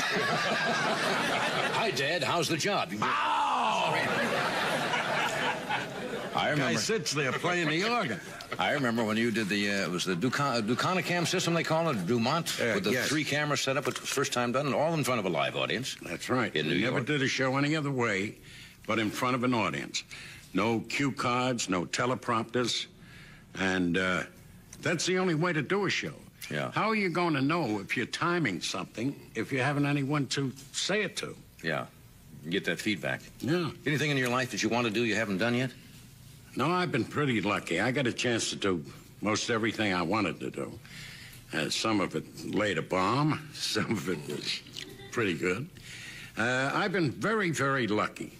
Hi, Dad. How's the job? You- I Guy remember. sits there playing the organ. I remember when you did the, uh, it was the Ducon, Duconicam system they call it, Dumont, Uh, with the yes. three camera setup. It was first time done, and all in front of a live audience. That's right. In New He never did a show any other way but in front of an audience. No cue cards, no teleprompters. And uh, that's the only way to do a show. Yeah. How are you going to know if you're timing something if you haven't anyone to say it to? Yeah. You Get that feedback. Yeah. Anything in your life that you want to do you haven't done yet? No, I've been pretty lucky. I got a chance to do most everything I wanted to do. Uh, some of it laid a bomb, (laughs) some of it was pretty good. Uh, I've been very, very lucky.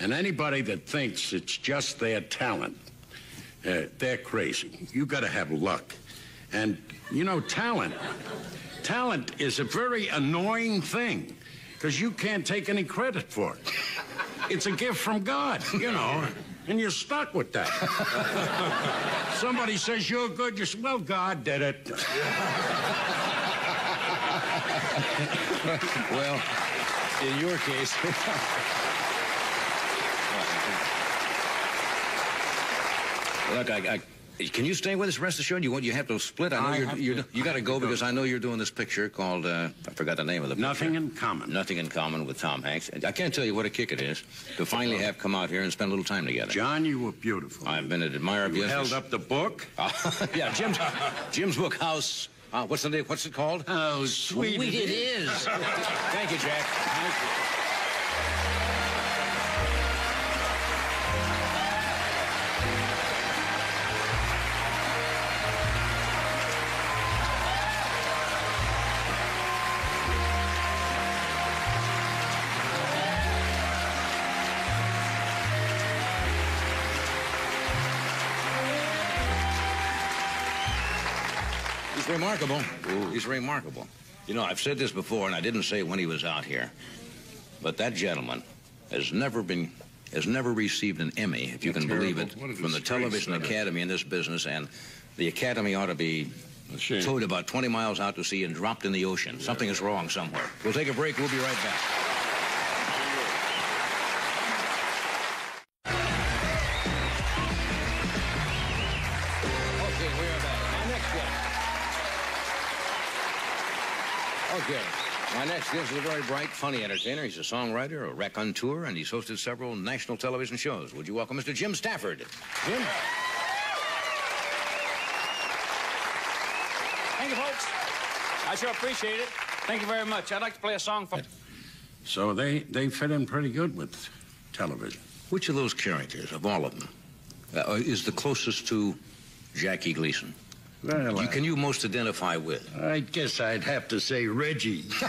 And anybody that thinks it's just their talent Uh, they're crazy. You got to have luck. And, you know, talent. Talent is a very annoying thing because you can't take any credit for it. It's a gift from God, you know, and you're stuck with that. (laughs) Somebody says you're good, you say, well, God did it. (laughs) Well, in your case. (laughs) Look, I, I, can you stay with us the rest of the show? You want you have to split? I know I you're, you're, you got to go have to go. because I know you're doing this picture called uh, I forgot the name of the picture. Nothing in common. Nothing in common with Tom Hanks. I can't tell you what a kick it is to finally have come out here and spend a little time together. John, you were beautiful. I've been an admirer of you yours. held up the book. (laughs) yeah, Jim's Jim's book house. Uh, what's the name? What's it called? Oh, sweet. it is. Thank you, Jack. He's remarkable. He's remarkable. You know, I've said this before, and I didn't say it when he was out here, but that gentleman has never been, has never received an Emmy, if you can believe it, Terrible. What a from the Television isn't? Academy in this business, and the Academy ought to be towed about 20 miles out to sea and dropped in the ocean. Something is wrong somewhere. We'll take a break. We'll be right back. My next guest is a very bright, funny entertainer. He's a songwriter, a raconteur, and he's hosted several national television shows. Would you welcome Mr. Jim Stafford? Jim? Thank you, folks. I sure appreciate it. Thank you very much. I'd like to play a song for. So they, they fit in pretty good with television. Which of those characters, of all of them, uh, is the closest to Jackie Gleason? Well, You, can uh, you most identify with? I guess I'd have to say Reggie. (laughs)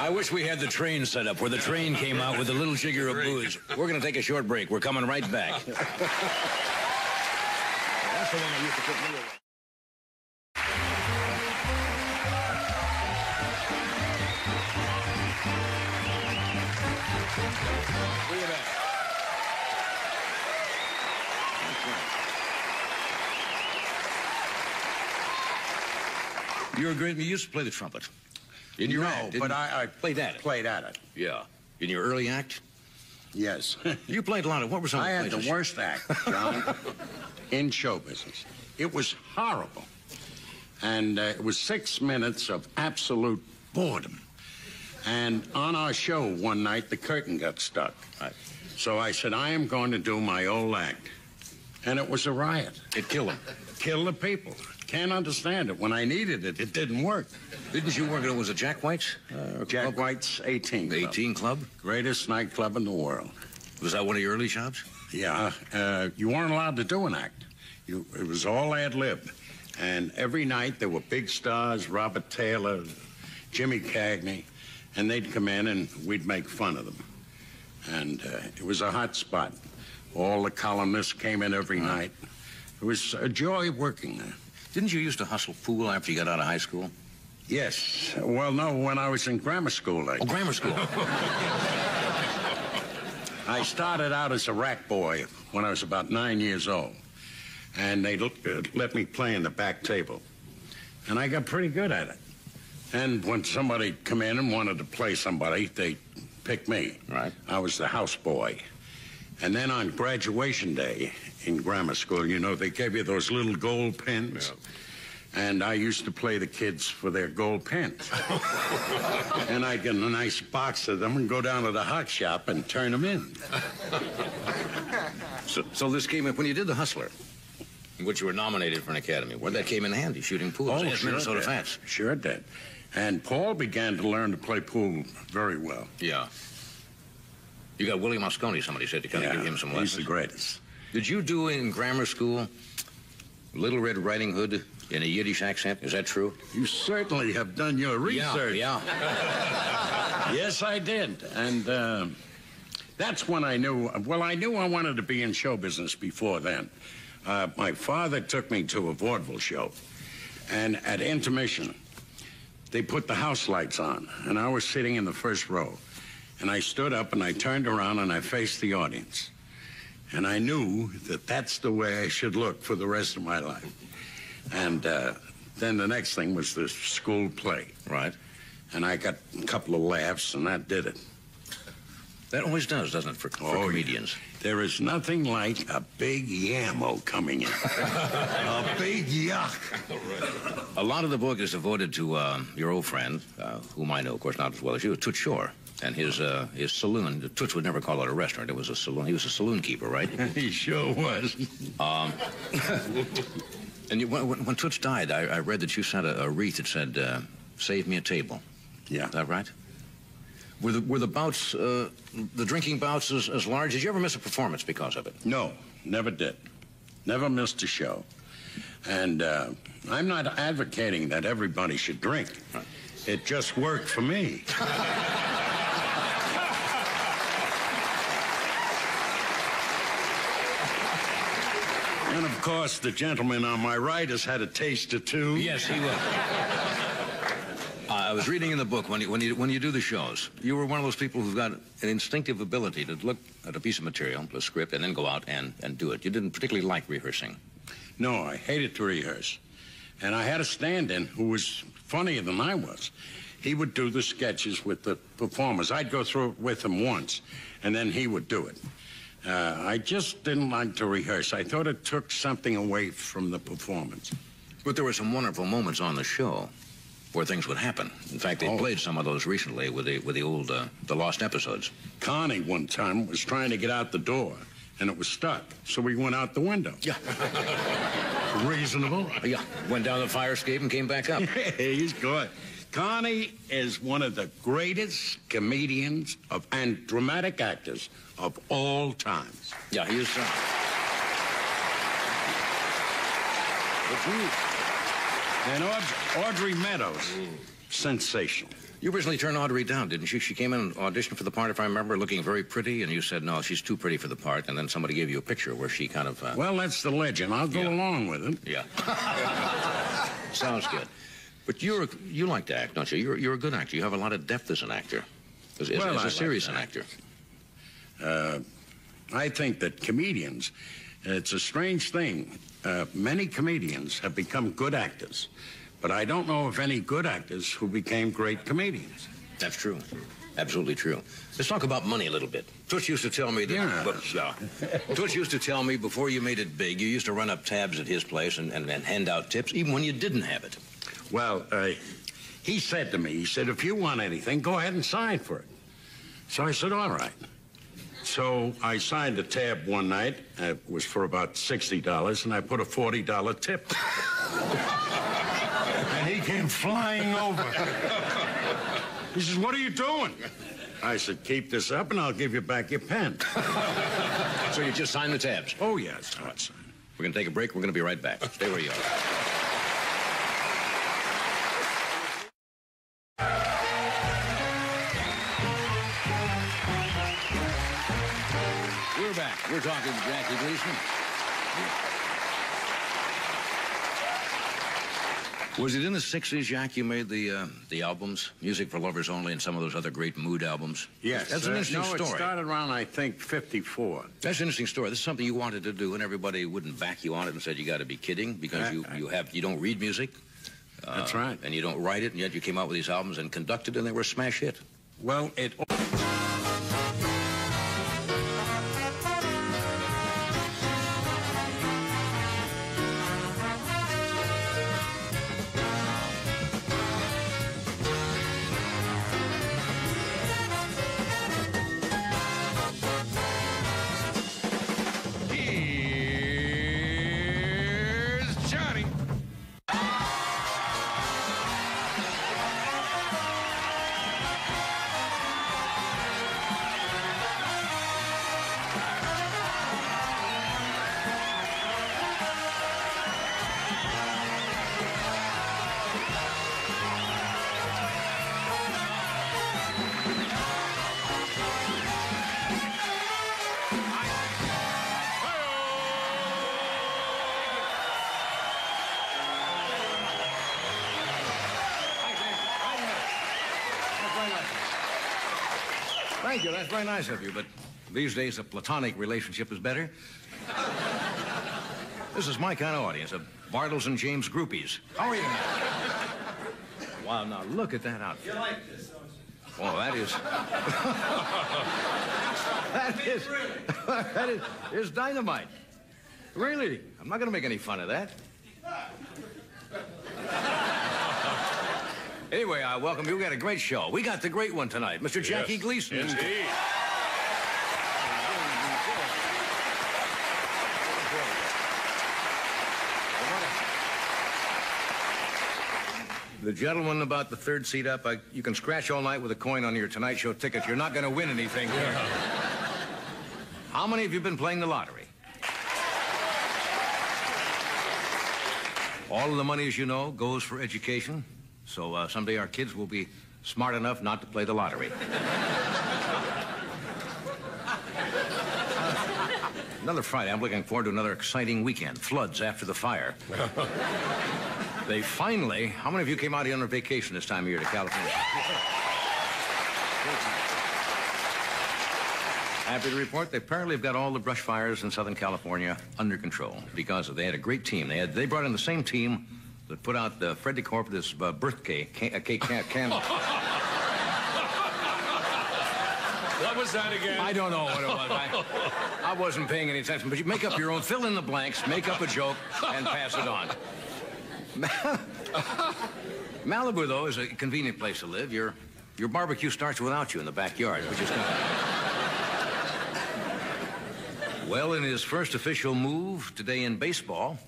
I wish we had the train set up where the train came out with a little jigger of booze. We're going to take a short break. We're coming right back. (laughs) That's the one that used to put me away. You're a great. You used to play the trumpet. In your no, act, but? I, I played at it. Played at it. Yeah. In your early act, Yes. (laughs) you played a lot of. What was? I had places? the worst act, John, in show business. It was horrible. And uh, it was six minutes of absolute boredom. And on our show one night, the curtain got stuck. Right. So I said, I am going to do my old act. And it was a riot. It killed him. Kill the people. Can't understand it. When I needed it, it didn't work. Didn't you work at? Was it Jack White's? Uh, Jack club? White's 18 The Club. 18 Club. Greatest nightclub in the world. Was that one of your early jobs? Yeah, uh, you weren't allowed to do an act. You, it was all ad lib. And every night there were big stars, Robert Taylor, Jimmy Cagney, and they'd come in and we'd make fun of them. And uh, it was a hot spot. All the columnists came in every night. It was a joy working there. Didn't you used to hustle pool after you got out of high school? Yes. Well, no, when I was in grammar school, I Oh, grammar school. (laughs) I started out as a rack boy when I was about nine years old. And they uh, let me play in the back table. And I got pretty good at it. And when somebody come in and wanted to play somebody, they picked me. Right. I was the house boy. And then on graduation day in grammar school, you know, they gave you those little gold pens. And I used to play the kids for their gold pens. (laughs) and I'd get a nice box of them and go down to the hot shop and turn them in. (laughs) so, so this came up when you did the Hustler, in which you were nominated for an Academy. Where that came in handy, shooting pool. Oh, at sure Minnesota. Fats. Sure did. And Paul began to learn to play pool very well. Yeah. You got Willie Mosconi. Somebody said to kind of give him some lessons. he's the greatest. Did you do in grammar school Little Red Riding Hood in a Yiddish accent? Is that true? You certainly have done your research. Yeah. yeah. (laughs) Yes, I did. And uh, That's when I knew. Well, I knew I wanted to be in show business before then. Uh, my father took me to a vaudeville show, and at intermission, they put the house lights on, and I was sitting in the first row. And I stood up and I turned around and I faced the audience. And I knew that that's the way I should look for the rest of my life. And uh, then the next thing was the school play. Right. And I got a couple of laughs, and that did it. That always does, doesn't it, for, for Oh, yeah. comedians? There is nothing like a big yammo coming in. (laughs) a big yuck. A lot of the book is devoted to uh, your old friend, uh, whom I know, of course, not as well as you, Toots Shor, and his uh, his saloon. Toots would never call it a restaurant; it was a saloon. He was a saloon keeper, right? (laughs) he sure was. (laughs) and you, when, when- when Toots died, I, I read that you sent a, a wreath that said, uh, "Save me a table." Yeah. Is that right? Were the were the bouts, uh, the drinking bouts, as, as large? Did you ever miss a performance because of it? No, never did. Never missed a show. And uh, I'm not advocating that everybody should drink. It just worked for me. (laughs) and of course, the gentleman on my right has had a taste or two. Yes, he was. Uh, I was reading in the book when you, when you when you do the shows, you were one of those people who've got an instinctive ability to look at a piece of material, a script, and then go out and, and do it. You didn't particularly like rehearsing. No, I hated to rehearse. And I had a stand in who was funnier than I was. He would do the sketches with the performers. I'd go through it with him once, and then he would do it. Uh, I just didn't like to rehearse. I thought it took something away from the performance. But there were some wonderful moments on the show where things would happen. In fact, they Oh. played some of those recently with the with the old uh, the lost episodes. Carney, one time, was trying to get out the door, and it was stuck. So we went out the window. Yeah, (laughs) Reasonable. yeah. Went down the fire escape and came back up. (laughs) He's good. Carney is one of the greatest comedians of and dramatic actors of all times. Yeah, he is. And Aud- Audrey Meadows, sensational. you originally turned Audrey down, didn't you? She came in and auditioned for the part, if I remember, looking very pretty, and you said no, she's too pretty for the part. And then somebody gave you a picture where she kind of. Uh... Well, that's the legend. I'll go Yeah. along with it. Yeah. (laughs) Sounds good. But you're you like to act, don't you? You're you're a good actor. You have a lot of depth as an actor. As, Well, as a like serious to an act. actor. I think that comedians, it's a strange thing. Uh, many comedians have become good actors, but I don't know of any good actors who became great comedians. That's true. Absolutely true. Let's talk about money a little bit. Toots used to tell me that. Yeah. But, yeah. Toots used to tell me before you made it big, you used to run up tabs at his place and, and, and hand out tips, even when you didn't have it. Well, uh, he said to me, he said, if you want anything, go ahead and sign for it. So I said, all right. So I signed a tab one night. uh, It was for about $60, and I put a $40 tip. (laughs) and he came flying over. (laughs) He says, what are you doing? I said, keep this up, and I'll give you back your pen. (laughs) So you just signed the tabs. oh, yes, I'd sign. We're going to take a break. We're going to be right back. Stay where you are. We're talking to Jackie Gleason. Was it in the '60s, Jack? You made the uh, the albums, "Music for Lovers Only," and some of those other great mood albums. Yes. that's an uh, interesting no, story. it started around, I think, 54. That's an interesting story. This is something you wanted to do, and everybody wouldn't back you on it and said you got to be kidding because you, you have you don't read music. uh, That's right. And you don't write it, and yet you came out with these albums and conducted, and they were a smash hit. Well, it. That's very nice of you, but these days a platonic relationship is better. This is my kind of audience, of Bartles and James groupies. How are you? Wow, now look at that outfit. You like this, don't you? Oh, that is. (laughs) that is. (laughs) that is, is dynamite. Really? I'm not going to make any fun of that. Anyway, I welcome you. We got a great show. We got the great one tonight, Mr. Jackie Gleason. Indeed. The gentleman about the third seat up, I, you can scratch all night with a coin on your Tonight Show ticket. You're not going to win anything here. How many of you have been playing the lottery? All of the money, as you know, goes for education. So uh, someday our kids will be smart enough not to play the lottery. (laughs) another Friday. I'm looking forward to another exciting weekend. Floods after the fire. (laughs) they finally. How many of you came out here on a vacation this time of year to California? (laughs) Happy to report they apparently have got all the brush fires in Southern California under control because they had a great team. They had they brought in the same team that put out the Fred de Cordova's uh, birthday cake, uh, cake can, can. (laughs) What was that again? I don't know what it was. I, I wasn't paying any attention. But you make up your own, fill in the blanks, make up a joke, and pass it on. (laughs) Malibu, though, is a convenient place to live. Your your barbecue starts without you in the backyard, which is kind of. Well, in his first official move today in baseball,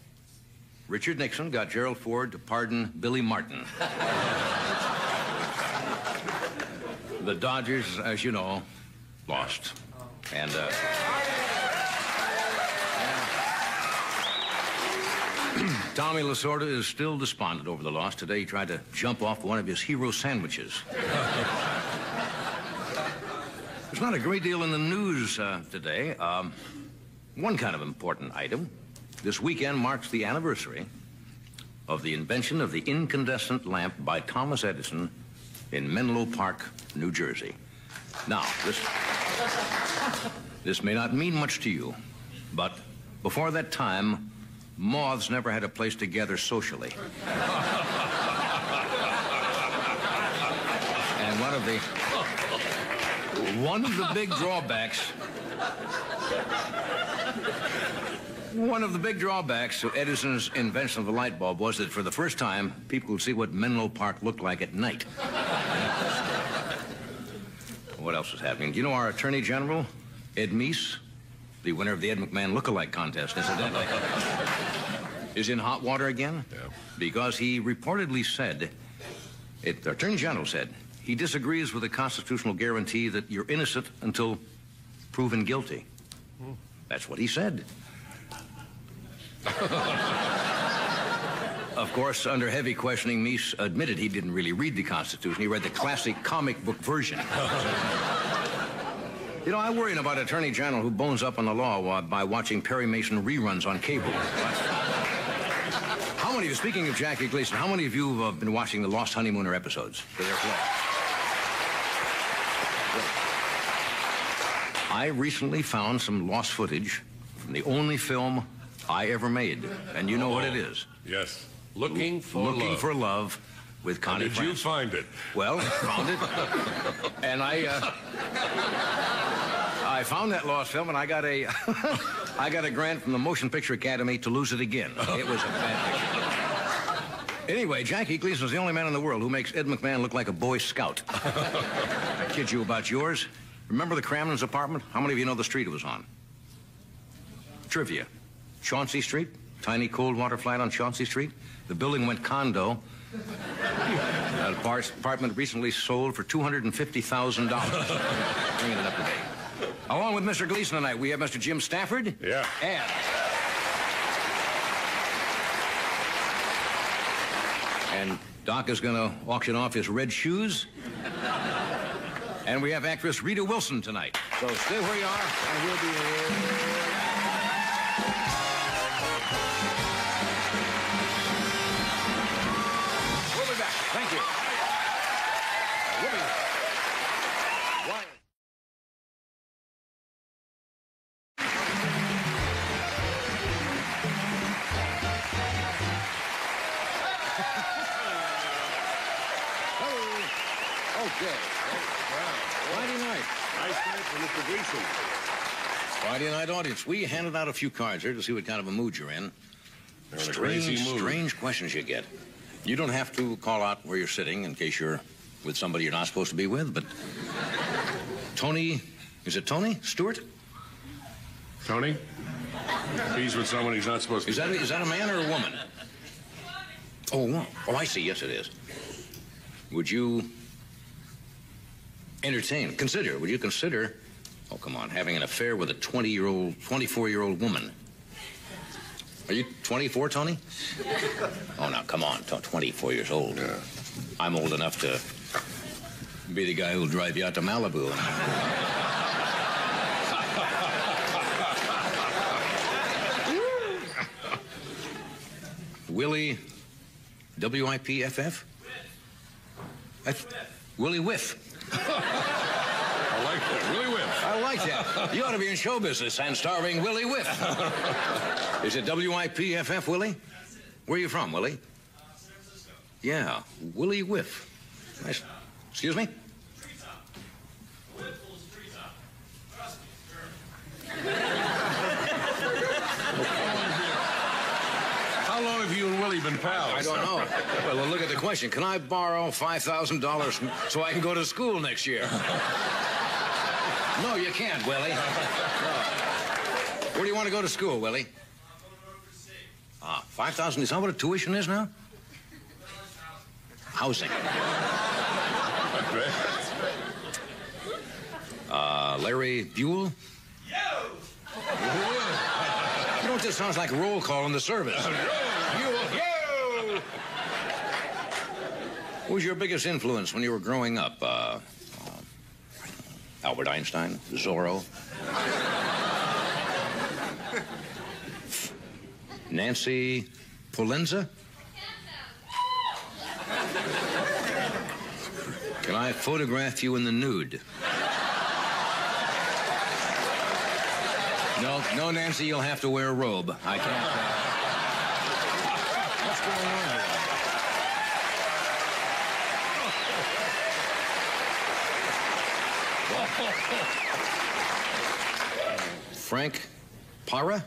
Richard Nixon got Gerald Ford to pardon Billy Martin. the Dodgers, as you know, lost. And, uh. (clears throat) Tommy Lasorda is still despondent over the loss. Today he tried to jump off one of his hero sandwiches. There's not a great deal in the news uh, today. Um, one kind of important item. This weekend marks the anniversary of the invention of the incandescent lamp by Thomas Edison in Menlo Park, New Jersey. Now, this, this may not mean much to you, but before that time, moths never had a place to gather socially. (laughs) and one of the one of the big drawbacks one of the big drawbacks to Edison's invention of the light bulb was that for the first time, people could see what Menlo Park looked like at night. what else is happening? Do you know our Attorney General, Ed Meese, the winner of the Ed McMahon look-alike contest, incidentally, is in hot water again? Yeah. Because he reportedly said, it, the Attorney General said, he disagrees with the constitutional guarantee that you're innocent until proven guilty. Hmm. That's what he said. (laughs) of course, under heavy questioning, Meese admitted he didn't really read the Constitution. He read the classic comic book version. (laughs) you know, I worry about Attorney General who bones up on the law by watching Perry Mason reruns on cable. how many of you, speaking of Jackie Gleason, how many of you have been watching the Lost Honeymooner episodes? To their play? I recently found some lost footage from the only film I ever made. And you know what it is. Yes. Looking for Looking love. for Love with Connie Did you find it? Well, (laughs) found it. and I uh, I found that lost film and I got a (laughs) I got a grant from the Motion Picture Academy to lose it again. It was a bad picture. Anyway, Jackie Gleason is the only man in the world who makes Ed McMahon look like a Boy Scout. (laughs) I kid you about yours. Remember the Kramden's apartment? How many of you know the street it was on? Trivia. Chauncey Street, tiny cold water flat on Chauncey Street. The building went condo. (laughs) That apart- apartment recently sold for $250,000. Bringing it up to date. Along with Mr. Gleason tonight, we have Mr. Jim Stafford. Yeah. And. And Doc is going to auction off his red shoes. And we have actress Rita Wilson tonight. So stay where you are, and we'll be. We'll Friday night audience. We handed out a few cards here to see what kind of a mood you're in. They're in a Strange, crazy mood. strange questions you get. You don't have to call out where you're sitting in case you're with somebody you're not supposed to be with, but Tony, is it Tony Stewart? Tony? He's with someone he's not supposed to be. Is that a man or a woman? Oh, oh, I see. Yes, it is. Would you entertain, consider? Would you consider? Oh, come on, having an affair with a 20-year-old, 24-year-old woman? Are you 24, Tony? Oh, now come on, 24 years old. Yeah. I'm old enough to be the guy who'll drive you out to Malibu. (laughs) Willie, W-I-P-F-F? That's Willie Whiff. (laughs) I like that. Really whiff. I like that. You ought to be in show business and starving Willie Whiff. (laughs) Is it W-I-P-F-F, Willie? Where are you from, Willie? Yeah, Willie Whiff. Nice. Excuse me? How long have you and Willie been pals? I don't know. Well, well, look at the question. Can I borrow $5,000 so I can go to school next year? (laughs) No, you can't, Willie. (laughs) Where do you want to go to school, Willie? Ah, 5000 Is that what a tuition is now? Housing. (laughs) Uh, Larry Buell? You know what this sounds like? Roll call in the service. (laughs) Buell, Who was your biggest influence when you were growing up? Uh, Albert Einstein? Zorro? Nancy Polenza? Can I photograph you in the nude? No, no, Nancy, you'll have to wear a robe. I can't. uh, What's going on Frank Para? Is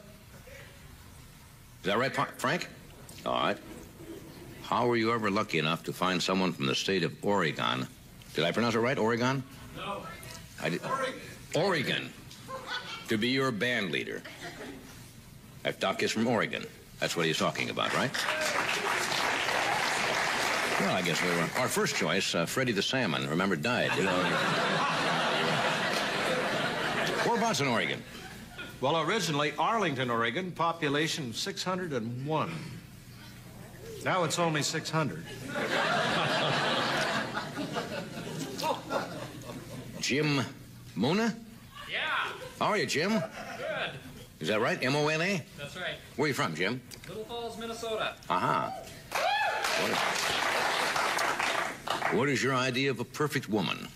that right, Pa- Frank? All right. How were you ever lucky enough to find someone from the state of Oregon? Did I pronounce it right? Oregon? No. I did. Oregon. Oregon. To be your band leader. That doc is from Oregon. That's what he's talking about, right? Well, I guess we were. Our first choice, uh, Freddie the Salmon, remember, died. You know. Whereabouts in Oregon? Well, originally Arlington, Oregon, population 601. Now it's only 600. (laughs) Jim Mona? Yeah, How are you, Jim? good. Is that right? M O N A? That's right. Where are you from, Jim? Little Falls, Minnesota. Uh huh. What is, what is your idea of a perfect woman?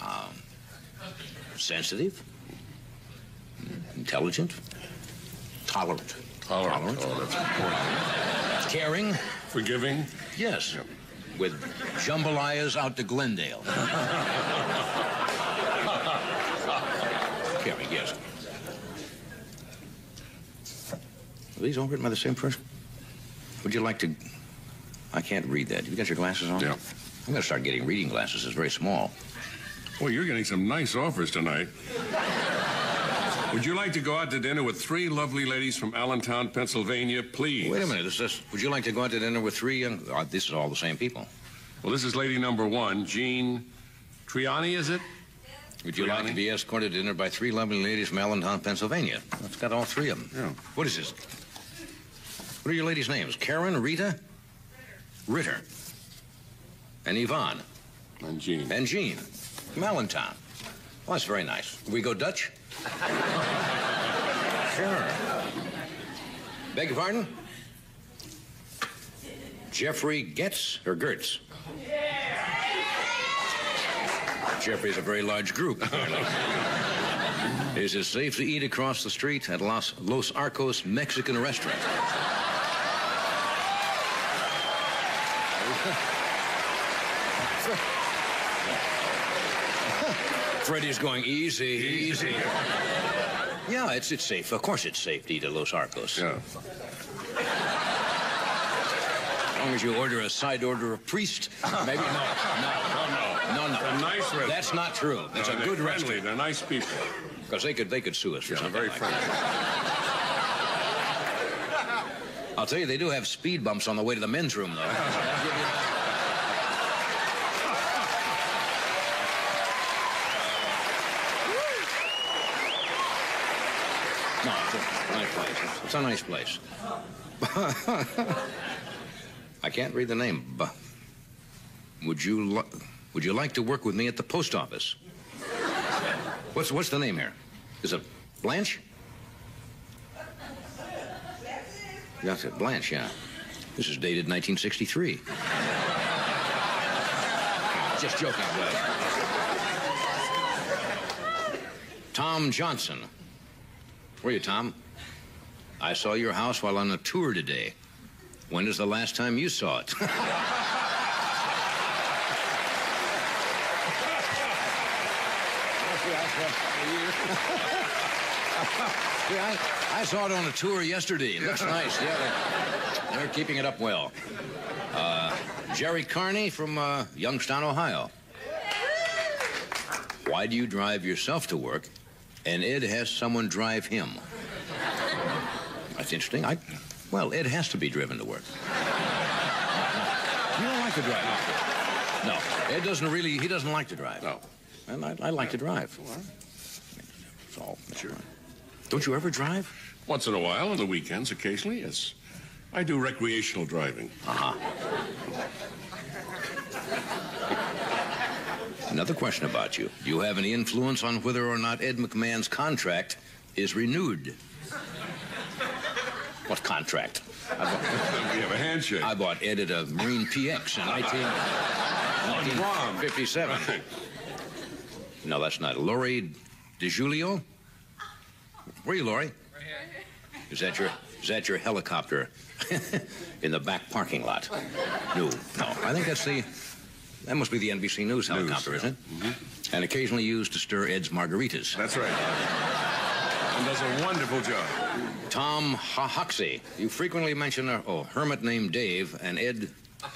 Um, sensitive, intelligent, tolerant, Tolerant. Oh, that's important. caring. Forgiving. Yes, with jambalayas out to Glendale. caring, yes. Are these all written by the same person? Would you like to? I can't read that. You got your glasses on? Yeah. I'm going to start getting reading glasses. It's very small. Well, you're getting some nice offers tonight. Would you like to go out to dinner with three lovely ladies from Allentown, Pennsylvania, please? Wait a minute. Is this, would you like to go out to dinner with three young? Oh, this is all the same people. Well, this is lady number one, Jean Triani, is it? Would you like to be escorted to dinner by three lovely ladies from Allentown, Pennsylvania? It's got all three of them. Yeah. What is this? What are your ladies' names? Karen, Rita, Ritter, and Yvonne, And Jean. and Jean from Well, that's very nice. We go Dutch? sure. Beg your pardon? Jeffrey Getz or Gertz? Jeffrey's a very large group. Is it safe to eat across the street at Los, Los Arcos Mexican restaurant? Freddie's going easy, easy. Yeah, it's it's safe. Of course, it's safe to eat at Los Arcos. Yeah. As long as you order a side order of priest, maybe no, no, no, no, no, a nice restaurant. That's not true. It's No, a good friendly. restaurant They're nice people. because they could they could sue us for Yeah, something very like friendly. that. I'll tell you, they do have speed bumps on the way to the men's room, though. (laughs) No, it's a nice place. It's a nice place. (laughs) I can't read the name. Bu- Would you would you like to work with me at the post office? What's what's the name here? Is it Blanche? It, Blanche, yeah. This is dated 1963. Just joking. Tom Johnson. Where are you, Tom? I saw your house while on a tour today. When is the last time you saw it? (laughs) Yeah, I, I saw it on a tour yesterday. It looks nice. Yeah, they're, they're keeping it up well. Uh, Jerry Carney from uh, Youngstown, Ohio. Why do you drive yourself to work and Ed has someone drive him? That's interesting. I, well, Ed has to be driven to work. You don't like to drive. No, Ed doesn't really. He doesn't like to drive. No. And I, I like to drive. That's all. Sure. Don't you ever drive? Once in a while, on the weekends, occasionally, yes. I do recreational driving. Uh-huh. Another question about you. Do you have any influence on whether or not Ed McMahon's contract is renewed? What contract? I bought, We have a handshake. I bought Ed at a Marine PX in (laughs) 19, 1957. (laughs) No, that's not. Lori DeJulio? Where are you, Lori? Is that your is that your helicopter (laughs) in the back parking lot? No, no. I think that's the that must be the NBC News helicopter, yeah. isn't it? Mm-hmm. And occasionally used to stir Ed's margaritas. That's right. And does a wonderful job. Tom Hoxie. You frequently mention a oh, hermit named Dave, and Ed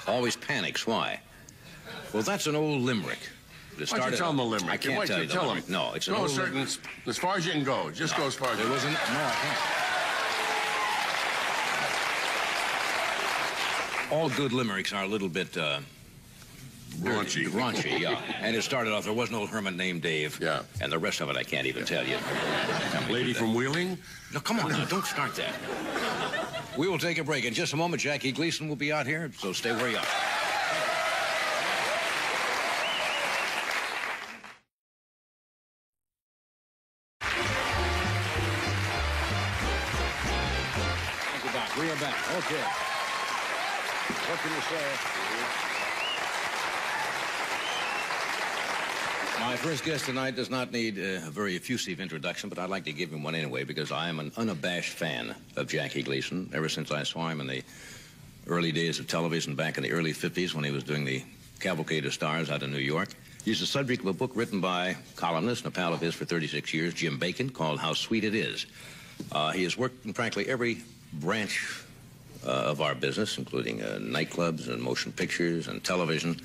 always panics. Why? Well, that's an old limerick. It Why don't you tell him the limerick? I can't Why tell you you tell limerick. him. No, it's an a old certain, as far as you can go. Just go as far as you There can. wasn't. No, I can't. All good limericks are a little bit uh, Raunchy. raunchy, yeah. (laughs) And it started off. There was an old hermit named Dave. Yeah. And the rest of it, I can't even tell you. (laughs) Lady from Wheeling? No, come on, now, don't start that. We will take a break in just a moment. Jackie Gleason will be out here, so stay where you are. Thank you, Doc. We are back. Okay. What can you say? My first guest tonight does not need a very effusive introduction, but I'd like to give him one anyway because I am an unabashed fan of Jackie Gleason ever since I saw him in the early days of television back in the early 50s when he was doing the Cavalcade of Stars out of New York. He's the subject of a book written by columnist and a pal of his for 36 years, Jim Bacon, called How Sweet It Is. Uh, he has worked in practically every branch uh, of our business, including uh, nightclubs and motion pictures and television.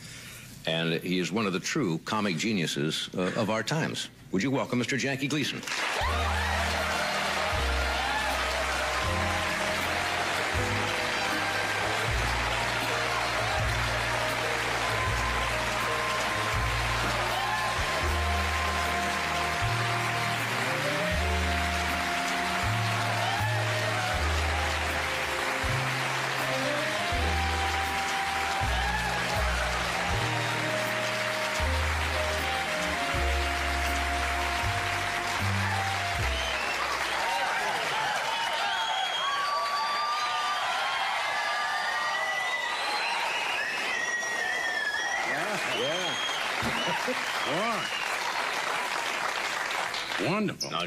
And he is one of the true comic geniuses uh, of our times. Would you welcome Mr. Jackie Gleason?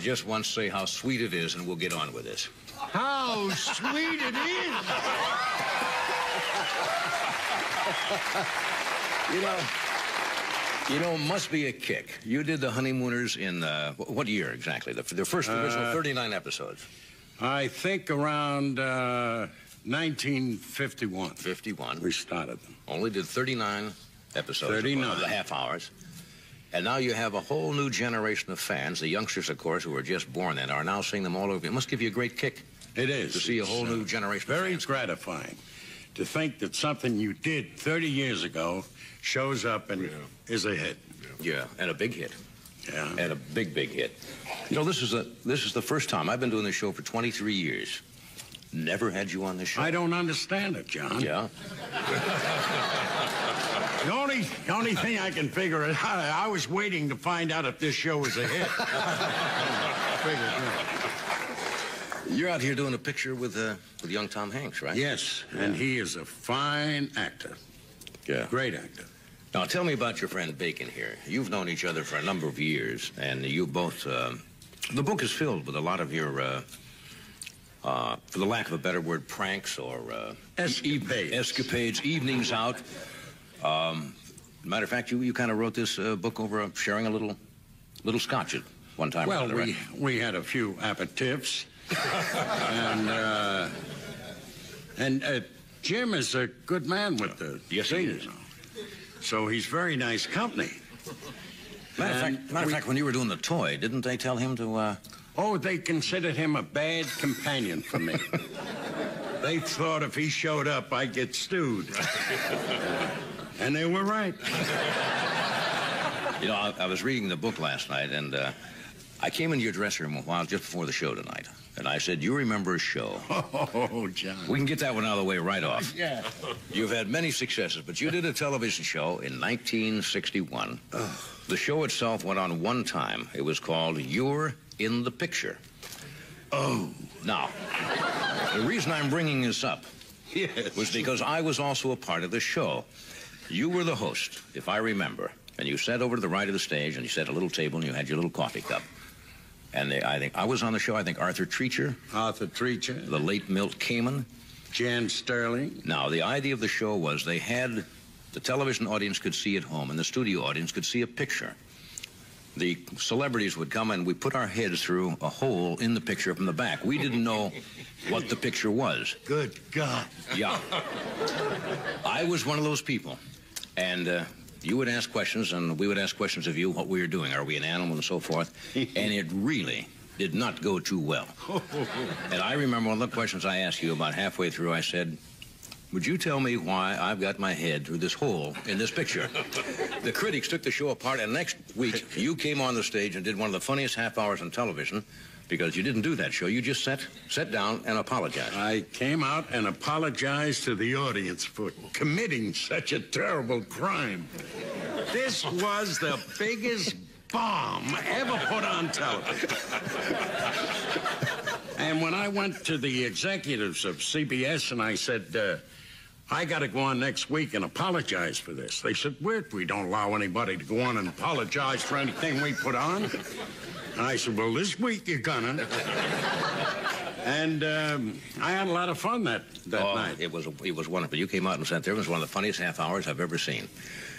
Just once say how sweet it is, and we'll get on with this. How sweet it is. (laughs) You know, You know, must be a kick. You did the Honeymooners in uh, what year exactly? The, the first original 39 episodes. I think around uh, 1951 51. we started them. Only did 39 episodes. 39. Of the half hours. And now you have a whole new generation of fans. The youngsters, of course, who were just born then, are now seeing them all over. It must give you a great kick It is. to see a whole uh, new generation of Very gratifying to think that something you did 30 years ago shows up and is a hit. Yeah, and a big hit. Yeah. And a big, big hit. You know, this is, a, this is the first time. I've been doing this show for 23 years. Never had you on this show. I don't understand it, John. Yeah? (laughs) The only, the only thing I can figure is I, I was waiting to find out if this show was a hit. (laughs) Figured, yeah. You're out here doing a picture with, uh, with young Tom Hanks, right? Yes, and he is a fine actor. Yeah. Great actor. Now, tell me about your friend Bacon here. You've known each other for a number of years, and you both. Uh, the book is filled with a lot of your, uh, uh, for the lack of a better word, pranks or uh, Escapades. escapades, evenings out. Um, matter of fact, you, you kind of wrote this uh, book over uh, sharing a little, little scotch at one time. Well, we, we had a few aperitifs. (laughs) and uh, and uh, Jim is a good man with the Yes, he singing, is. you know. So he's very nice company. Matter of fact, matter of we- fact, when you were doing the toy, didn't they tell him to? Uh, Oh, they considered him a bad companion for me. (laughs) they thought if he showed up, I'd get stewed. (laughs) and they were right. You know, I, I was reading the book last night, and uh, I came into your dressing room a while just before the show tonight, and I said, "You remember a show? (laughs) Oh, John. We can get that one out of the way right off. (laughs) Yeah. You've had many successes, but you did a television show in 1961. The show itself went on one time. It was called You're in the Picture. Oh, Now, the reason I'm bringing this up yes. was because I was also a part of the show. You were the host, if I remember, and you sat over to the right of the stage, and you sat at a little table, and you had your little coffee cup. And they, I think I was on the show. I think Arthur Treacher, Arthur Treacher, the late Milt Kamen. Jan Sterling. Now, the idea of the show was they had the television audience could see at home, and the studio audience could see a picture. The celebrities would come, and we put our heads through a hole in the picture from the back. We didn't know (laughs) what the picture was. Good God. Yeah. I was one of those people. And uh, you would ask questions, and we would ask questions of you, what we were doing. Are we an animal, and so forth. (laughs) and it really did not go too well. (laughs) and I remember one of the questions I asked you about halfway through, I said, would you tell me why I've got my head through this hole in this picture? (laughs) the critics took the show apart, and next week you came on the stage and did one of the funniest half hours on television because you didn't do that show. You just sat, sat down and apologized. I came out and apologized to the audience for committing such a terrible crime. This was the biggest bomb ever put on television. and when I went to the executives of CBS and I said, uh, I got to go on next week and apologize for this. They said, we we don't allow anybody to go on and apologize for anything we put on. And I said, well, this week you're gonna. And um, I had a lot of fun that, that oh, night. It was it was wonderful. You came out and sat there. It was one of the funniest half hours I've ever seen.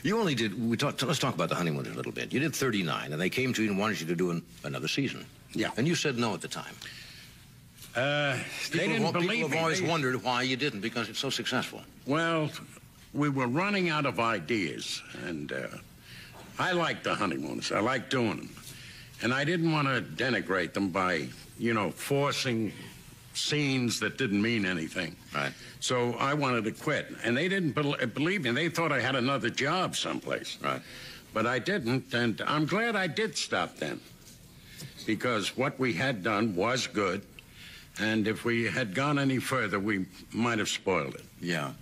You only did. We talked. Let's talk about the honeymooners a little bit. You did 39, and they came to you and wanted you to do an, another season. Yeah. And you said no at the time. Uh, People, they didn't have, believe people have always They- wondered why you didn't because it's so successful. Well, we were running out of ideas, and uh, I liked the honeymoons. I liked doing them. And I didn't want to denigrate them by, you know, forcing scenes that didn't mean anything. Right. So I wanted to quit. And they didn't bel believe me. They thought I had another job someplace. Right. But I didn't, and I'm glad I did stop then. Because what we had done was good, and if we had gone any further, we might have spoiled it. Yeah.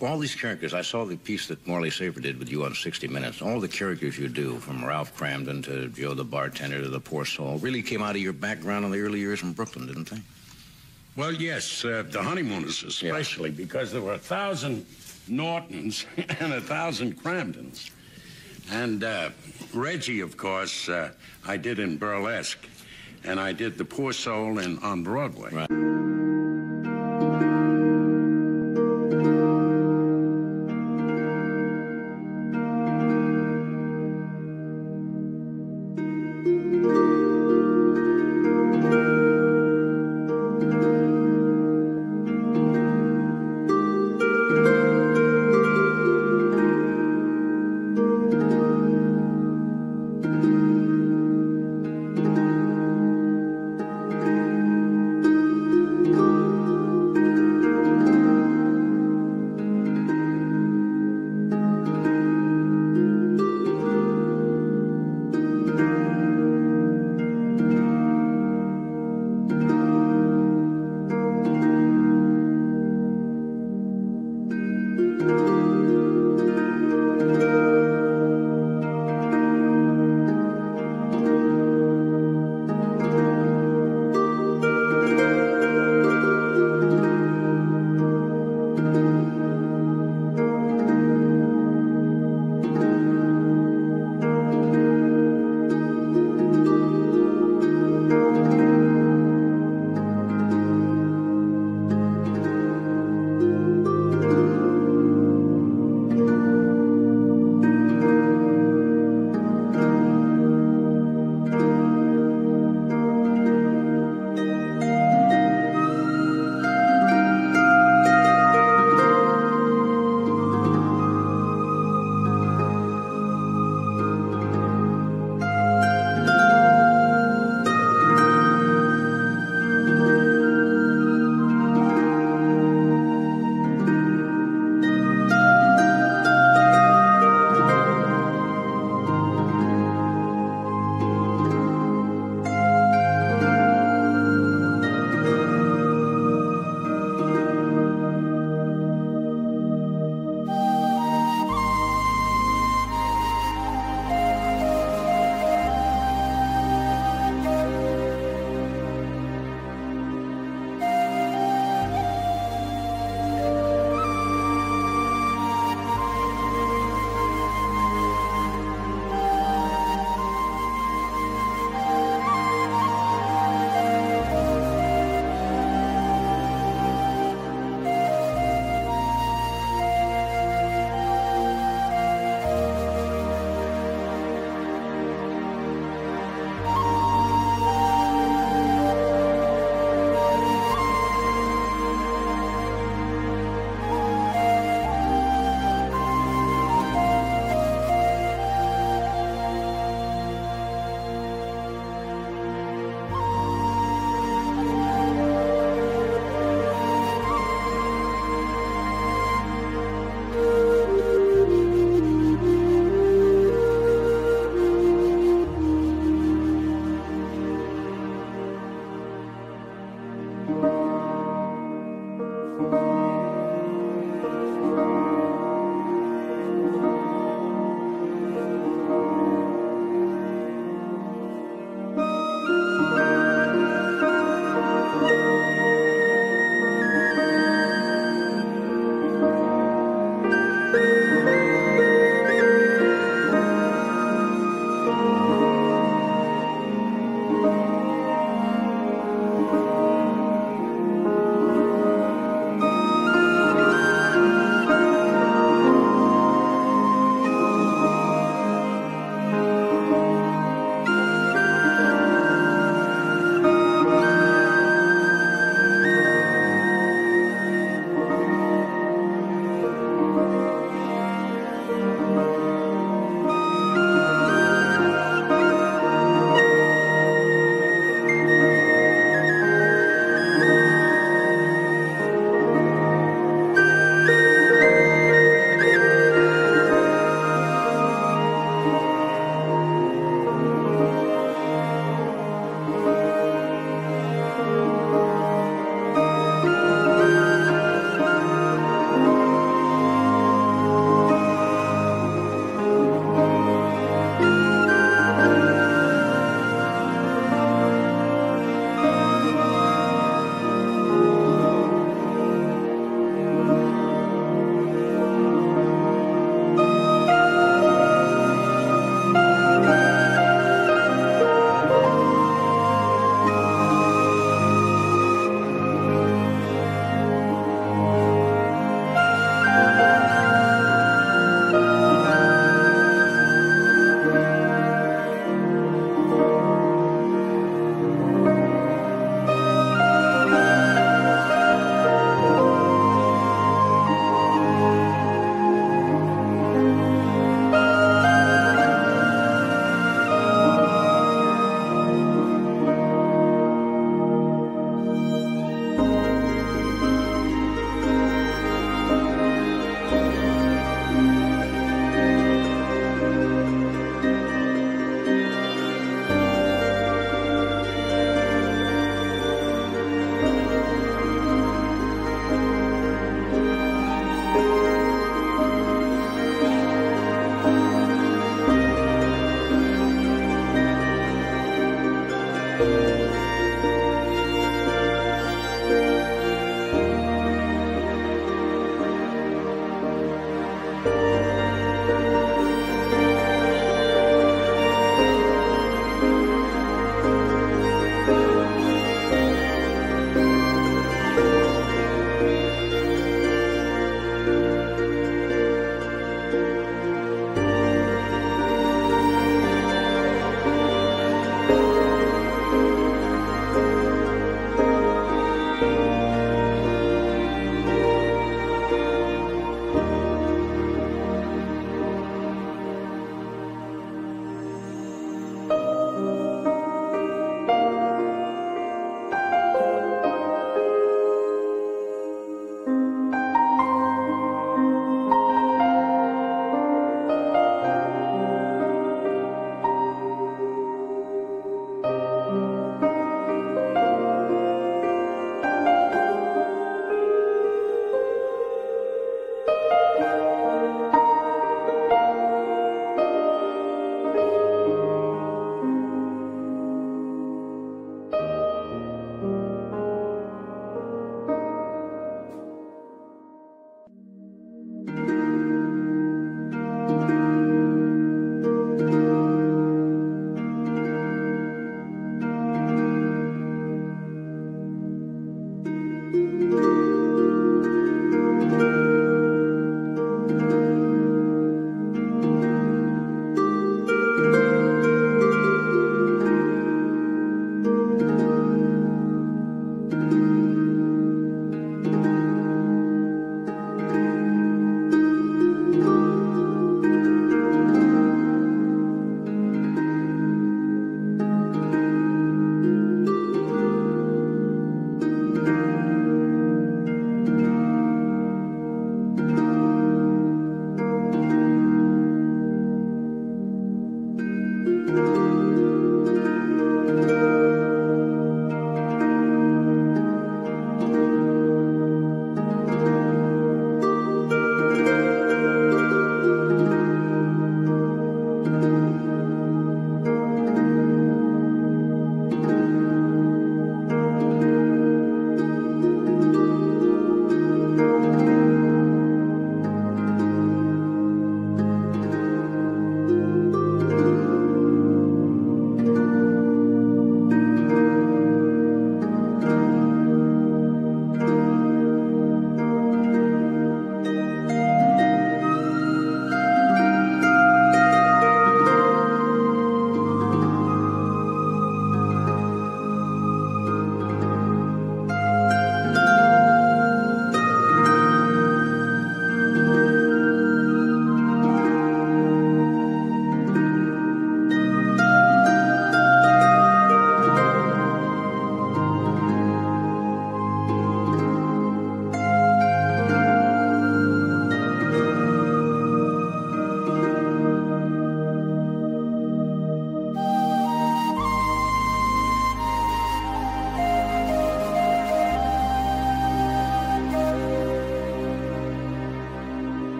All these characters, I saw the piece that Morley Safer did with you on 60 Minutes. All the characters you do, from Ralph Kramden to Joe the bartender to the poor soul, really came out of your background in the early years in Brooklyn, didn't they? Well, yes, uh, the honeymooners especially, because there were a thousand Nortons (laughs) and a thousand Kramdens. And uh, Reggie, of course, uh, I did in burlesque, and I did the poor soul in on Broadway. Right.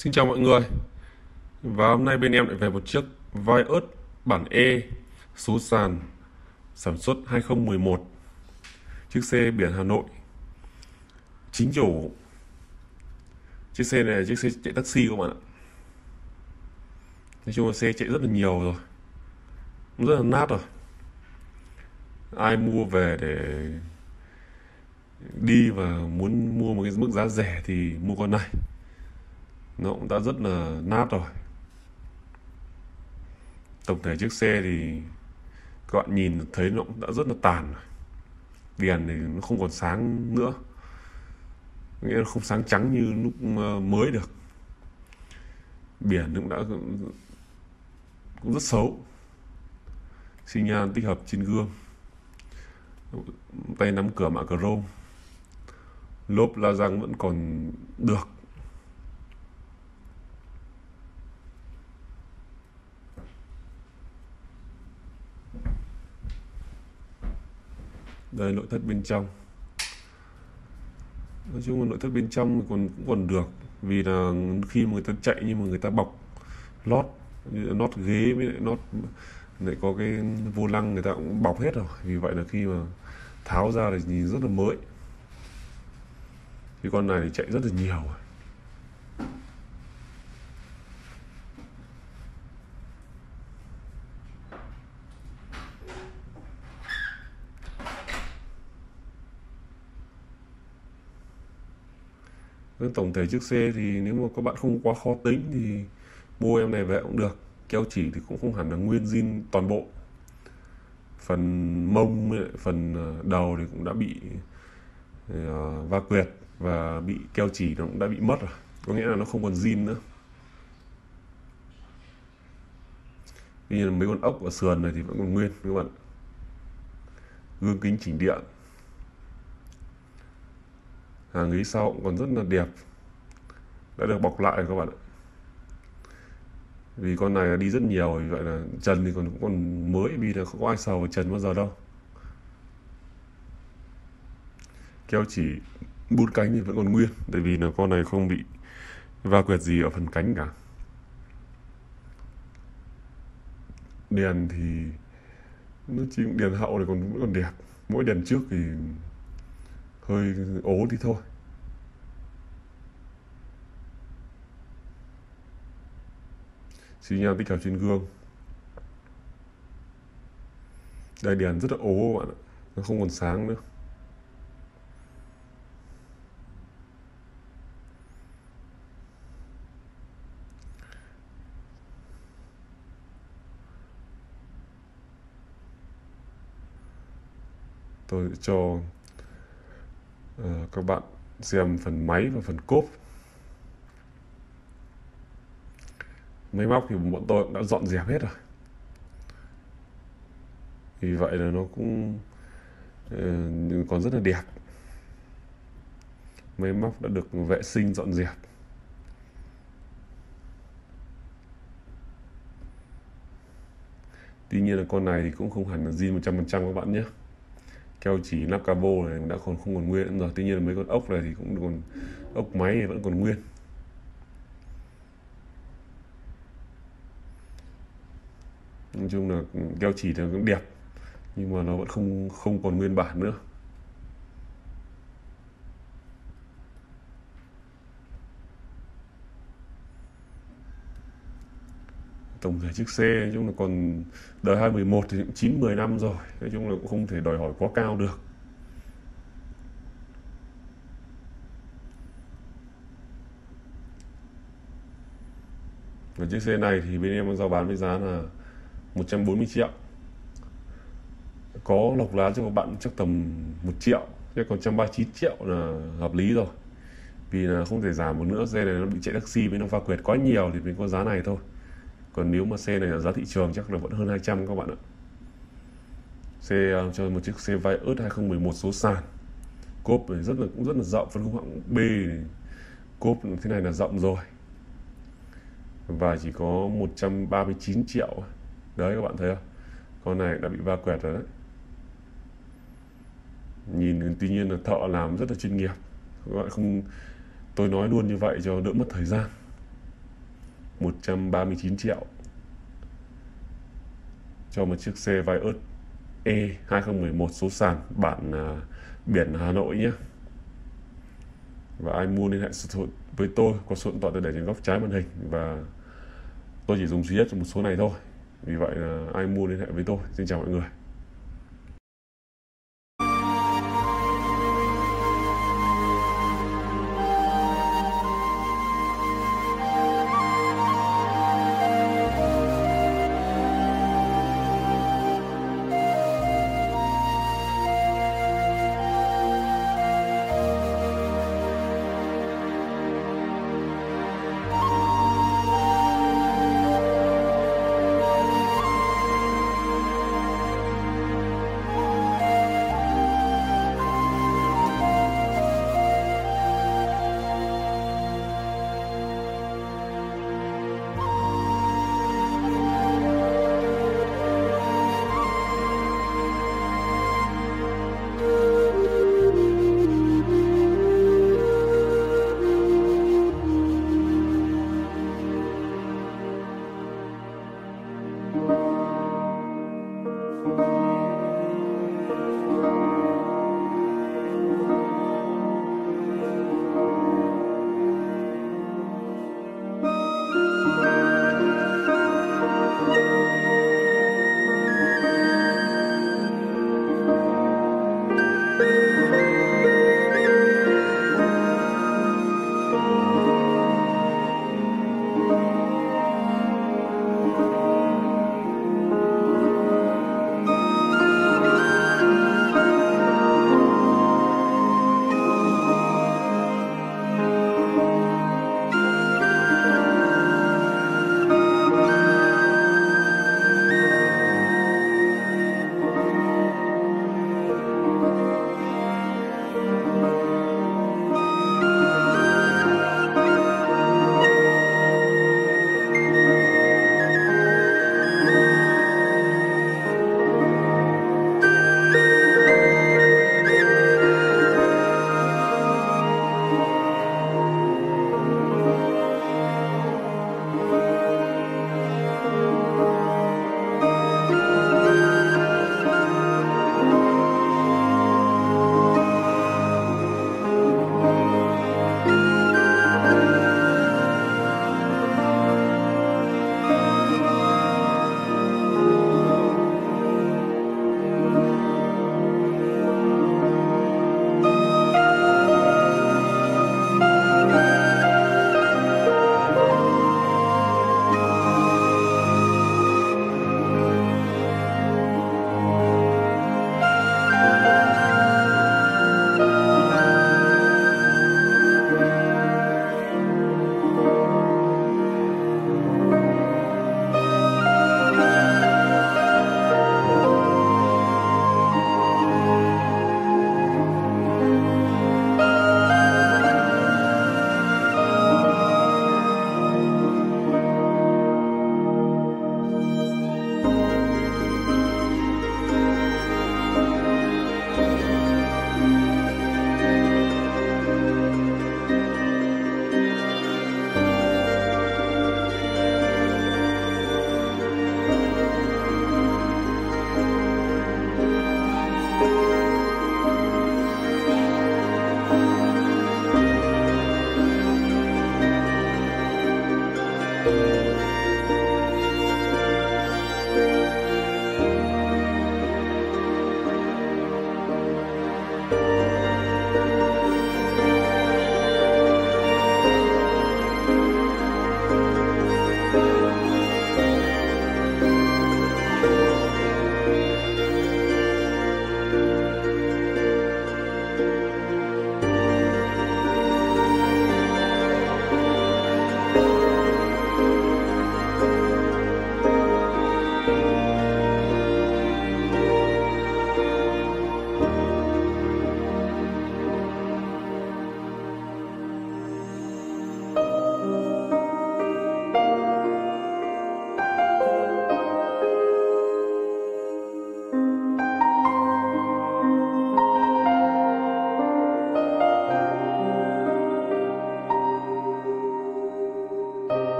Xin chào mọi người. Và hôm nay bên em lại về một chiếc vai ớt bản E số sàn sản xuất 2011 Chiếc xe biển Hà Nội. Chính chủ, Chiếc xe này là chiếc xe chạy taxi các bạn ạ. Nói chung là xe chạy rất là nhiều rồi. Rất là nát rồi. Ai mua về để đi và muốn mua một cái mức giá rẻ thì mua con này nó cũng đã rất là nát rồi. Tổng thể chiếc xe thì các bạn nhìn thấy nó cũng đã rất là tàn rồi. Đèn thì nó không còn sáng nữa. Nghĩa là không sáng trắng như lúc ờ, mới được. Biển cũng đã, cũng rất xấu. Xi nhan tích hợp trên gương. Tay nắm cửa mạ chrome. Lốp la răng vẫn còn được. Đây, nội thất bên trong. Nói chung là nội thất bên trong còn, cũng còn được, vì là khi mà người ta chạy nhưng mà người ta bọc lót lót ghế với lại lót, lại có cái vô lăng người ta cũng bọc hết rồi. Vì vậy là khi mà tháo ra thì nhìn rất là mới. Cái con này thì chạy rất là nhiều với tổng thể chiếc xe thì nếu mà các bạn không quá khó tính thì mua em này về cũng được. Keo chỉ thì cũng không hẳn là nguyên zin toàn bộ. Phần mông phần ờ, đầu thì cũng đã bị uh, va quyệt và bị keo chỉ nó cũng đã bị mất rồi. Có nghĩa là nó không còn zin nữa. Tuy nhiên mấy con ốc và sườn này thì vẫn còn nguyên các bạn gương kính chỉnh điện hàng ghế sau cũng còn rất là đẹp. Đã được bọc lại các bạn ạ. Vì con này đi rất nhiều, vì vậy là trần thì còn cũng còn mới, vì là không có ai sờ vào trần bao giờ đâu. Keo chỉ bút cánh thì vẫn còn nguyên, tại vì là con này không bị va quẹt gì ở phần cánh cả. Đèn thì, nó chỉ đèn hậu này còn vẫn còn đẹp. Mỗi đèn trước thì hơi ố đi thôi. Xin nhan tích hợp trên gương. Đây, đèn rất là ố các bạn ạ. Nó không còn sáng nữa. Tôi cho uh, các bạn xem phần máy và phần cốp. Máy móc thì bọn tôi cũng đã dọn dẹp hết rồi. Vì vậy là nó cũng uh, còn rất là đẹp. Máy móc đã được vệ sinh dọn dẹp. Tuy nhiên là con này thì cũng không hẳn là zin 100% các bạn nhé keo chỉ nắp cabo này đã còn không còn nguyên nữa rồi. Tuy nhiên là mấy con ốc này thì cũng còn, ốc máy thì vẫn còn nguyên. Nói chung là keo chỉ thì cũng đẹp, nhưng mà nó vẫn không không còn nguyên bản nữa. Tổng thể chiếc xe, nói chung là còn đời 2011 thì cũng 9 10 năm rồi. Nói chung là cũng không thể đòi hỏi quá cao được. Và chiếc xe này thì bên em giao bán với giá là 140 triệu. Có lọc lá cho các bạn chắc tầm 1 triệu chứ còn 139 triệu là hợp lý rồi. Vì là không thể giảm một nữa, xe này nó bị chạy taxi với nó va quẹt quá nhiều thì mình có giá này thôi còn nếu mà xe này là giá thị trường chắc là vẫn hơn 200 các bạn ạ. Xe uh, um, cho một chiếc xe vai ớt 2011 số sàn. Cốp này rất là cũng rất là rộng phân khúc hạng B cốp thế này là rộng rồi. Và chỉ có 139 triệu. Đấy các bạn thấy không? Con này đã bị va quẹt rồi đấy. Nhìn tuy nhiên là thợ làm rất là chuyên nghiệp. Các bạn không tôi nói luôn như vậy cho đỡ mất thời gian. 139 triệu. Cho một chiếc xe Vios E 2011 số sàn bản à, biển Hà Nội nhé. Và ai mua liên hệ số với tôi có số điện thoại tôi để trên góc trái màn hình và tôi chỉ dùng duy nhất một số này thôi. Vì vậy là ai mua liên hệ với tôi. Xin chào mọi người.